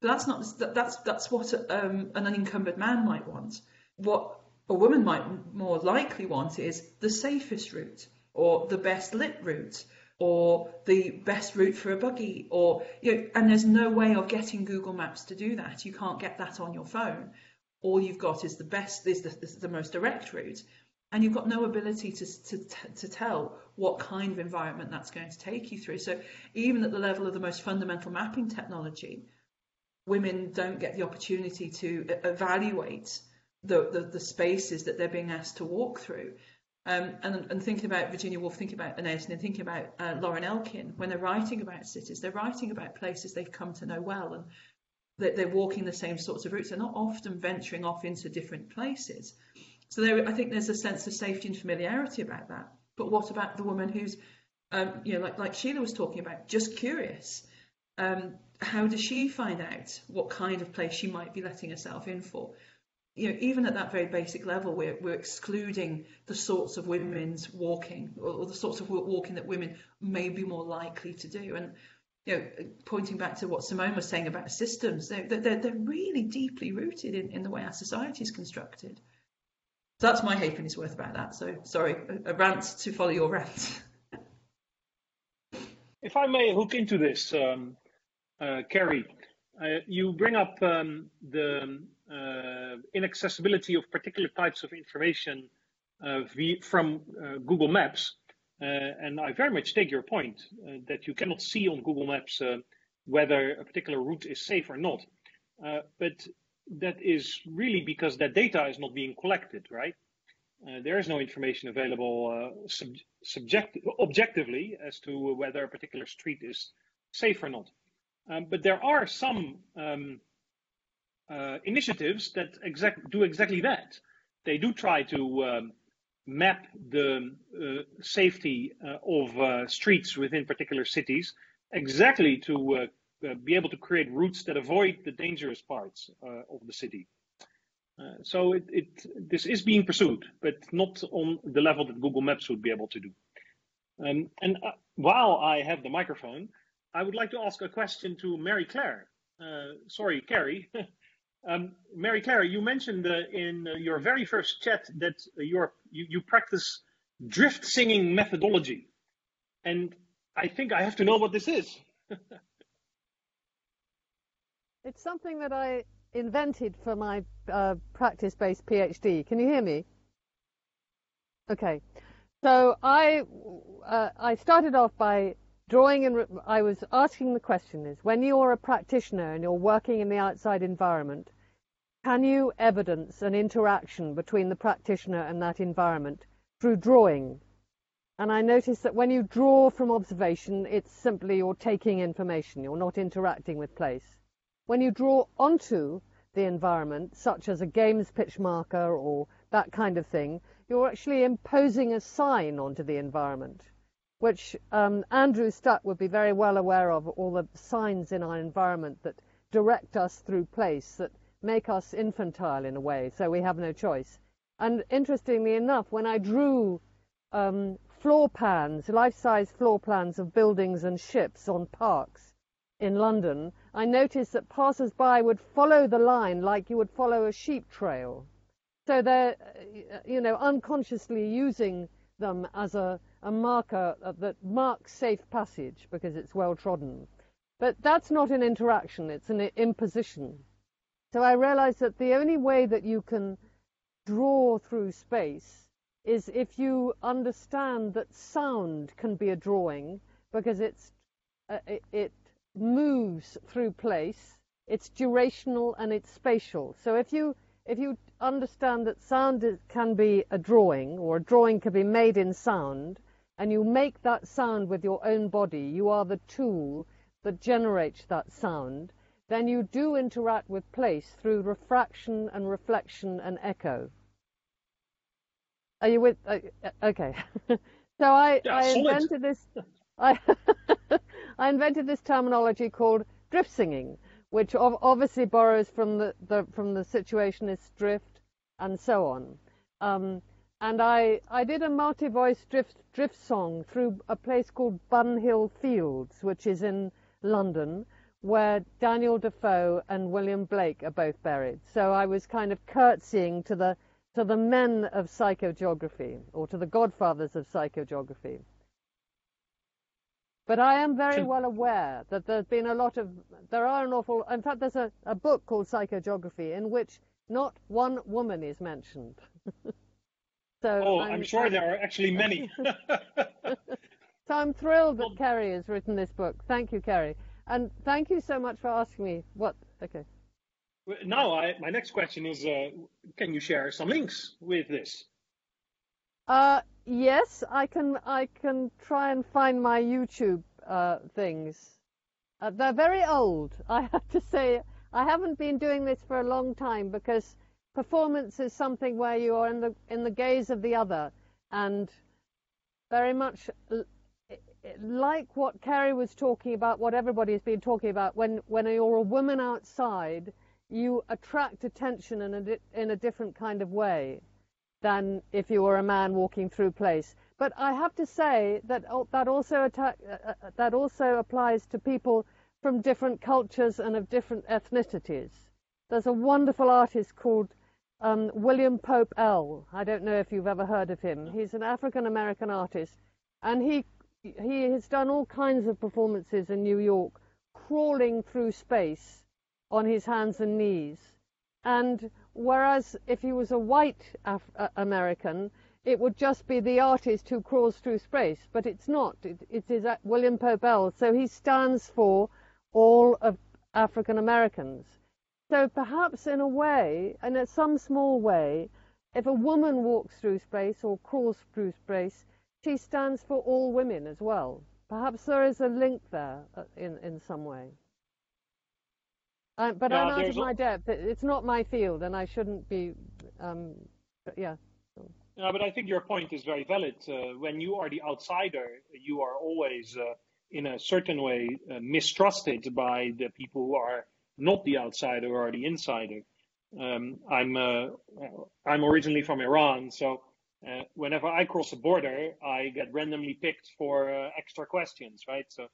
But that's not that's that's what um, an unencumbered man might want what a woman might more likely want is the safest route or the best lit route or the best route for a buggy or you know, and there's no way of getting Google Maps to do that. You can't get that on your phone. All you've got is the best is the, is the most direct route and you've got no ability to, to, to tell what kind of environment that's going to take you through. So even at the level of the most fundamental mapping technology, women don't get the opportunity to evaluate the, the, the spaces that they're being asked to walk through. Um, and, and, thinking about Virginia Woolf, thinking about Anaïs, and thinking about uh, Lauren Elkin, when they're writing about cities, they're writing about places they've come to know well and that they're walking the same sorts of routes. They're not often venturing off into different places. So there, I think there's a sense of safety and familiarity about that. But what about the woman who's, um, you know, like, like Sheila was talking about, just curious? Um, how does she find out what kind of place she might be letting herself in for? you know, even at that very basic level, we're, we're excluding the sorts of women's walking or, or the sorts of walking that women may be more likely to do. And you know, pointing back to what Simone was saying about systems, they're, they're, they're really deeply rooted in, in the way our society is constructed. So that's my halfpenny's worth about that. So sorry, a, a rant to follow your rant. if I may hook into this, um, uh, Carrie, uh, you bring up um, the uh, inaccessibility of particular types of information from Google Maps. And I very much take your point that you cannot see on Google Maps whether a particular route is safe or not. but that is really because that data is not being collected, right? Uh, there is no information available uh, sub subject objectively as to whether a particular street is safe or not. Um, but there are some um, uh, initiatives that exact, do exactly that. They do try to um, map the uh, safety uh, of uh, streets within particular cities exactly to uh, be able to create routes that avoid the dangerous parts uh, of the city. Uh, so it, it, this is being pursued, but not on the level that Google Maps would be able to do. Um, and uh, while I have the microphone, I would like to ask a question to Mary Claire. Uh, sorry, Carrie. um, Mary Claire, you mentioned uh, in your very first chat that you, you practice drift singing methodology. And I think I have to know what this is. It's something that I invented for my uh, practice-based PhD. Can you hear me? Okay. So I uh, I started off by drawing and I was asking the question is when you're a practitioner and you're working in the outside environment, can you evidence an interaction between the practitioner and that environment through drawing? And I noticed that when you draw from observation, it's simply you're taking information, you're not interacting with place. When you draw onto the environment, such as a games pitch marker or that kind of thing, you're actually imposing a sign onto the environment, which um, Andrew Stuck would be very well aware of, all the signs in our environment that direct us through place, that make us infantile in a way, so we have no choice. And interestingly enough, when I drew um, floor plans, life-size floor plans of buildings and ships on parks in London, I noticed that passers-by would follow the line like you would follow a sheep trail. So they're, you know, unconsciously using them as a, a marker that marks safe passage because it's well trodden. But that's not an interaction, it's an imposition. So I realized that the only way that you can draw through space is if you understand that sound can be a drawing because it's uh, it, it moves through place. It's durational and it's spatial. So if you if you understand that sound can be a drawing or a drawing can be made in sound and you make that sound with your own body, you are the tool that generates that sound, then you do interact with place through refraction and reflection and echo. Are you with? Uh, uh okay. so I, yeah, I invented this. I I invented this terminology called drift singing, which obviously borrows from the, the from the situationist drift and so on. Um, and I, I did a multi-voice drift, drift song through a place called Bunhill Fields, which is in London, where Daniel Defoe and William Blake are both buried. So I was kind of curtsying to the to the men of psychogeography, or to the godfathers of psychogeography. But I am very well aware that there's been a lot of, there are an awful, in fact, there's a, a book called Psychogeography in which not one woman is mentioned. so oh, I'm, I'm sure I'm, there are actually many. so I'm thrilled that Kerri has written this book. Thank you, Kerri. And thank you so much for asking me what, okay. Now, I, my next question is, uh, can you share some links with this? Uh, yes, I can. I can try and find my YouTube uh, things. Uh, they're very old. I have to say, I haven't been doing this for a long time because performance is something where you are in the in the gaze of the other, and very much like what Carrie was talking about, what everybody has been talking about. When when you're a woman outside, you attract attention in a, in a different kind of way than if you were a man walking through place. But I have to say that that also atta- uh, uh, that also applies to people from different cultures and of different ethnicities. There's a wonderful artist called um, William Pope L. I don't know if you've ever heard of him. He's an African American artist, and he he has done all kinds of performances in New York, crawling through space on his hands and knees. And whereas if he was a white Af- uh, American, it would just be the artist who crawls through space, but it's not. It, it is William Pope L. So he stands for all of African Americans. So perhaps in a way, and in some small way, if a woman walks through space or crawls through space, she stands for all women as well. Perhaps there is a link there uh, in, in some way. Uh, but Yeah, I'm out of my depth. It- It's not my field, and I shouldn't be. Um, but yeah. No, but I think your point is very valid. Uh, when you are the outsider, you are always, uh, in a certain way, uh, mistrusted by the people who are not the outsider or the insider. Um, I'm uh, I'm originally from Iran, so uh, whenever I cross a border, I get randomly picked for uh, extra questions, right? So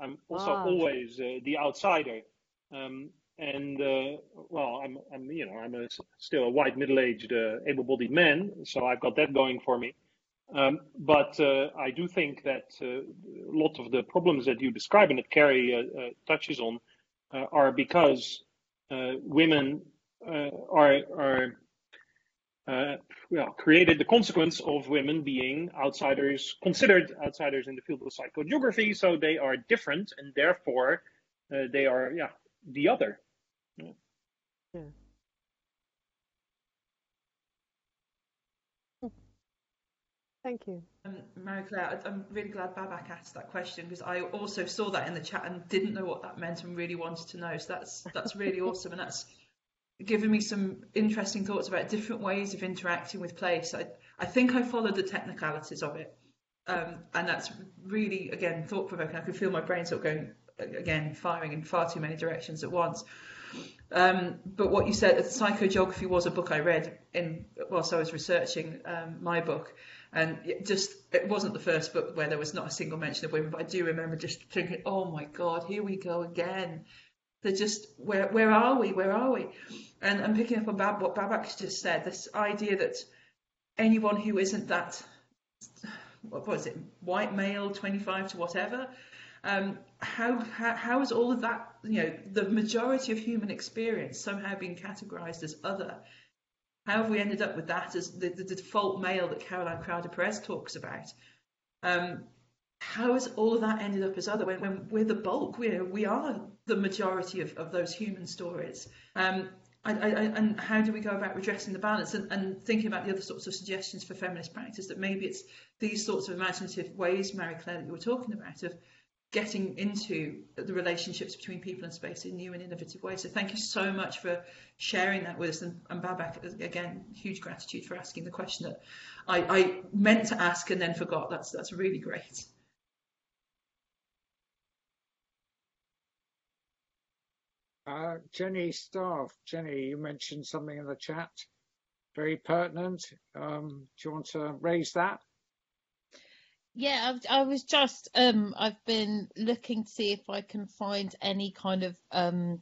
I'm also Ah. always uh, the outsider. Um, and uh, well, I'm, I'm, you know, I'm a, still a white, middle-aged, uh, able-bodied man, so I've got that going for me. Um, but uh, I do think that uh, a lot of the problems that you describe and that Carrie uh, uh, touches on are because uh, women uh, are are uh, well created the consequence of women being outsiders, considered outsiders in the field of psychogeography. So they are different, and therefore uh, they are yeah the other. Yeah. Yeah. Thank you. Um, Mary Claire, I'm really glad Babak asked that question because I also saw that in the chat and didn't know what that meant and really wanted to know. So that's that's really awesome and that's given me some interesting thoughts about different ways of interacting with place. I, I think I followed the technicalities of it. Um, and that's really, again, thought provoking. I could feel my brain sort of going, again, firing in far too many directions at once. Um, but what you said, psychogeography was a book I read in whilst I was researching um, my book, and it just it wasn't the first book where there was not a single mention of women. But I do remember just thinking, "Oh my God, here we go again." They're just where where are we? Where are we? And I'm picking up on Bab, what Babak's just said. This idea that anyone who isn't that what was it, white male, 25 to whatever. Um, how, how how has all of that, you know, the majority of human experience somehow being categorized as other? How have we ended up with that as the, the default male that Caroline Criado Perez talks about? Um, how has all of that ended up as other when, when we're the bulk? We, we are the majority of, of those human stories. Um, I, I, and how do we go about redressing the balance and, and thinking about the other sorts of suggestions for feminist practice that maybe it's these sorts of imaginative ways, Mary Claire, that you were talking about, of getting into the relationships between people and space in new and innovative ways. So thank you so much for sharing that with us. And, and Babak, again, huge gratitude for asking the question that I, I meant to ask and then forgot. That's that's really great. Uh, Jenny Staff, Jenny, you mentioned something in the chat, very pertinent. Um, do you want to raise that? Yeah, I, I was just um I've been looking to see if I can find any kind of um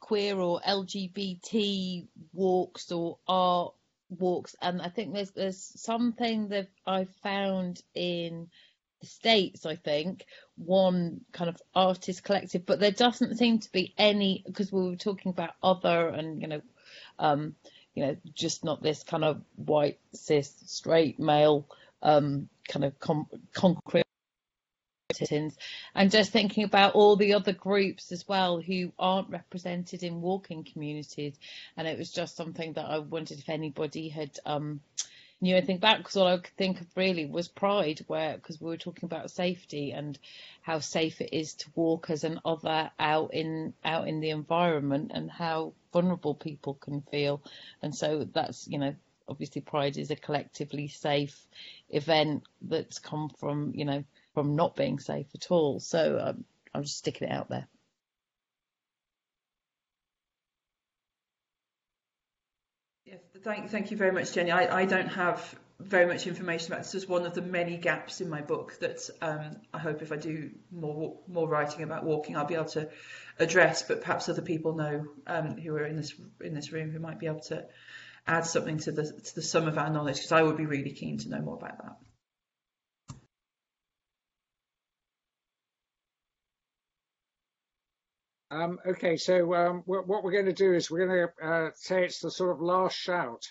queer or LGBT walks or art walks, and I think there's there's something that I found in the States, I think, one kind of artist collective, but there doesn't seem to be any because we were talking about other and you know um you know just not this kind of white cis straight male um kind of con- concrete and just thinking about all the other groups as well who aren't represented in walking communities. And it was just something that I wondered if anybody had um knew anything back because all I could think of really was pride where because we were talking about safety and how safe it is to walk as an other out in out in the environment and how vulnerable people can feel. And so that's you know obviously pride is a collectively safe event that's come from you know from not being safe at all so um, i'm just sticking it out there Yes, thank, thank you very much, Jenny. I, I don't have very much information about this. Is one of the many gaps in my book that um, I hope if I do more more writing about walking, I'll be able to address. But perhaps other people know um, who are in this in this room who might be able to add something to the to the sum of our knowledge because I would be really keen to know more about that. Um, okay, so um, what, we're going to do is we're going to uh, say it's the sort of last shout.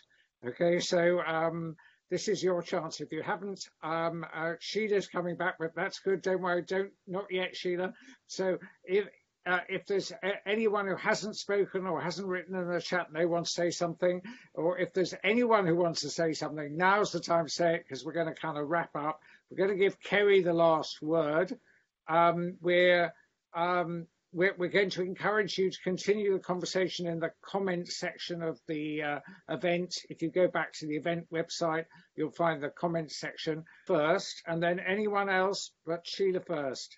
Okay, so um, this is your chance. If you haven't, um, uh, Sheila's coming back, but that's good. Don't worry, don't not yet, Sheila. So if uh, if there's a- anyone who hasn't spoken or hasn't written in the chat, and they want to say something, or if there's anyone who wants to say something, now's the time to say it because we're going to kind of wrap up. We're going to give Kerri the last word. Um, we're um, we're, we're, going to encourage you to continue the conversation in the comments section of the uh, event. If you go back to the event website, you'll find the comments section first, and then anyone else, but Sheila first.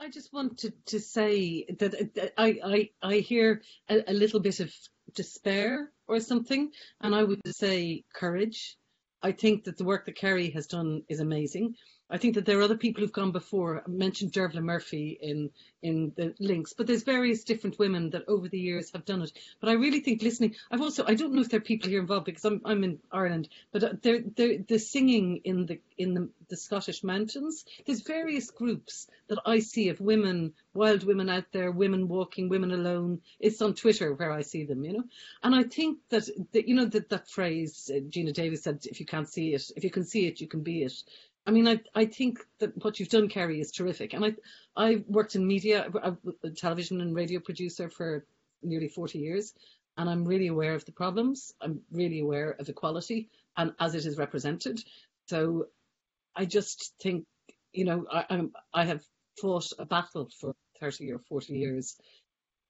I just wanted to say uh, that I, I, I hear a, a little bit of despair or something, and I would say courage. I think that the work that Kerri has done is amazing. I think that there are other people who've gone before. I mentioned Dervla Murphy in in the links, but there's various different women that over the years have done it. But I really think listening. I've also I don't know if there are people here involved because I'm I'm in Ireland, but they're, they're, the singing in the in the, the Scottish mountains. There's various groups that I see of women, wild women out there, women walking, women alone. It's on Twitter where I see them, you know. And I think that, that you know that that phrase uh, Geena Davis said, if you can't see it, if you can see it, you can be it. I mean, I, I think that what you've done, Kerri, is terrific. And I, I worked in media, a uh, uh, television and radio producer for nearly 40 years, and I'm really aware of the problems. I'm really aware of equality and as it is represented. So I just think, you know, I, I'm, I have fought a battle for 30 or 40 years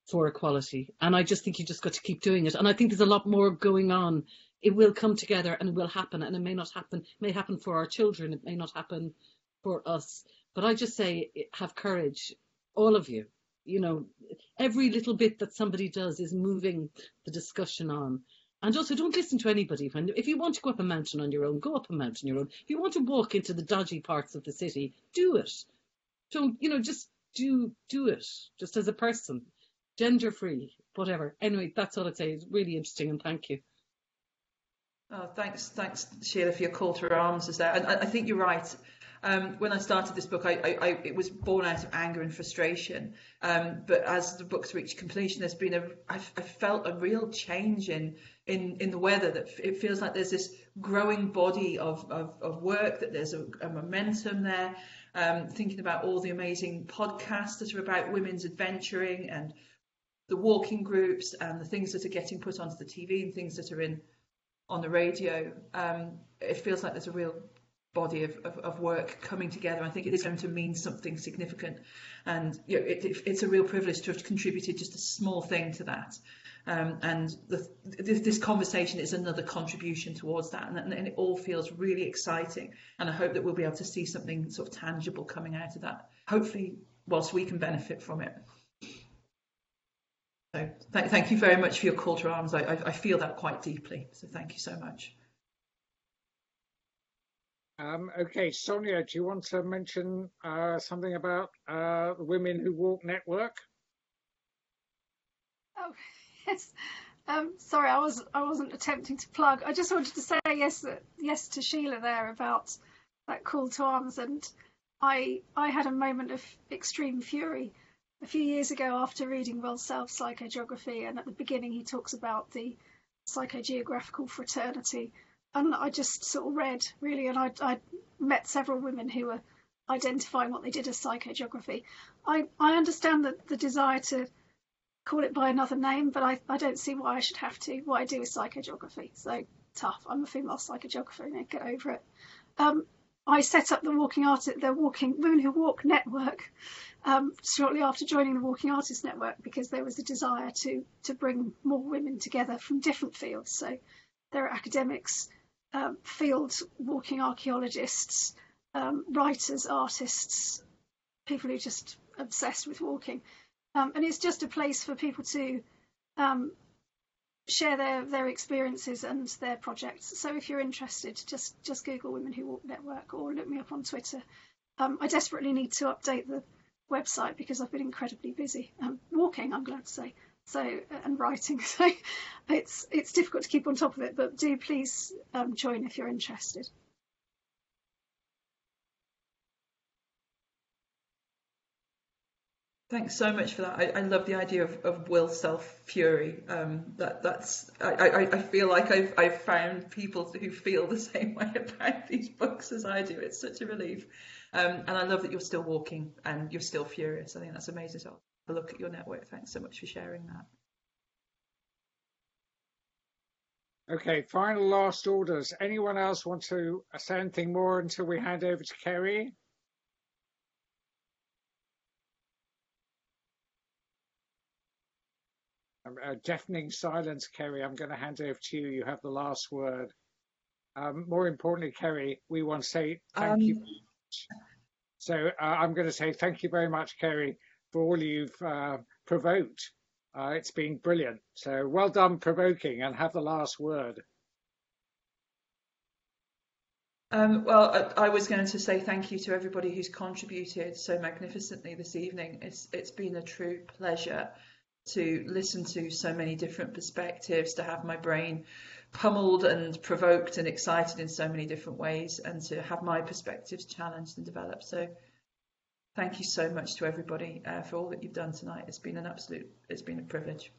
for equality. And I just think you just got to keep doing it. And I think there's a lot more going on it will come together and it will happen and it may not happen it may happen for our children it may not happen for us. But i just say eh, have courage all of you. You know every little bit that somebody does is moving the discussion on. And also don't listen to anybody. When if you want to go up a mountain on your own go up a mountain on your own. If you want to walk into the dodgy parts of the city do it. Don't you know just do do it just as a person. Gender free whatever. Anyway that's all i'd say. It's really interesting and thank you Oh, thanks, thanks, Sheila, for your call to arms. Is there? And I, I think you're right. Um, when I started this book, I, I, it was born out of anger and frustration. Um, but as the book's reached completion, there's been a, I've, I've felt a real change in, in, in the weather. That it feels like there's this growing body of, of, of work. That there's a, a momentum there. Um, thinking about all the amazing podcasts that are about women's adventuring and the walking groups and the things that are getting put onto the TV and things that are in on the radio, um, it feels like there's a real body of, of, of, work coming together. I think it is going to mean something significant, and you know, it, it, it's a real privilege to have contributed just a small thing to that. Um, and the, this, this, conversation is another contribution towards that, and, and, it all feels really exciting. And I hope that we'll be able to see something sort of tangible coming out of that. Hopefully, whilst we can benefit from it. So th thank you very much for your call to arms. I, I, I, feel that quite deeply. So thank you so much. Um, okay, Sonia, do you want to mention uh, something about uh, the Women Who Walk Network? Oh, yes. Um, sorry, I was I wasn't attempting to plug. I just wanted to say yes, yes to Sheila there about that call to arms, and I I had a moment of extreme fury a few years ago after reading Will Self's psychogeography, and at the beginning he talks about the psychogeographical fraternity, and I just sort of read really, and I I met several women who were identifying what they did as psychogeography. I I understand that the desire to call it by another name, but I, I don't see why I should have to. What I do is psychogeography, so tough. I'm a female psychogeographer, and get over it. Um, I set up the Walking Art, the Walking Women Who Walk network, um, shortly after joining the Walking Artists Network because there was a desire to to bring more women together from different fields. So there are academics, um, field walking archaeologists, um, writers, artists, people who are just obsessed with walking, um, and it's just a place for people to um, share their their experiences and their projects. So if you're interested, just just Google Women Who Walk Network or look me up on Twitter. Um, I desperately need to update the website because I've been incredibly busy um, walking. I'm glad to say so and writing. So it's it's difficult to keep on top of it. But do please um, join if you're interested. Thanks so much for that. I, I love the idea of, of Will Self fury. Um, that that's I, I, I feel like I've I've found people who feel the same way about these books as I do. It's such a relief, um, and I love that you're still walking and you're still furious. I think that's amazing. So have a look at your network. Thanks so much for sharing that. Okay, final last orders. Anyone else want to say anything more until we hand over to Kerri? a deafening silence, Kerri. I'm going to hand over to you. You have the last word. Um, more importantly, Kerri, we want to say thank um, you. So uh, I'm going to say thank you very much, Kerri, for all you've uh, provoked. Uh, it's been brilliant. So well done provoking and have the last word. Um, well, I, I, was going to say thank you to everybody who's contributed so magnificently this evening. It's it's been a true pleasure to listen to so many different perspectives, to have my brain pummeled and provoked and excited in so many different ways, and to have my perspectives challenged and developed. So, thank you so much to everybody uh, for all that you've done tonight. It's been an absolute, it's been a privilege.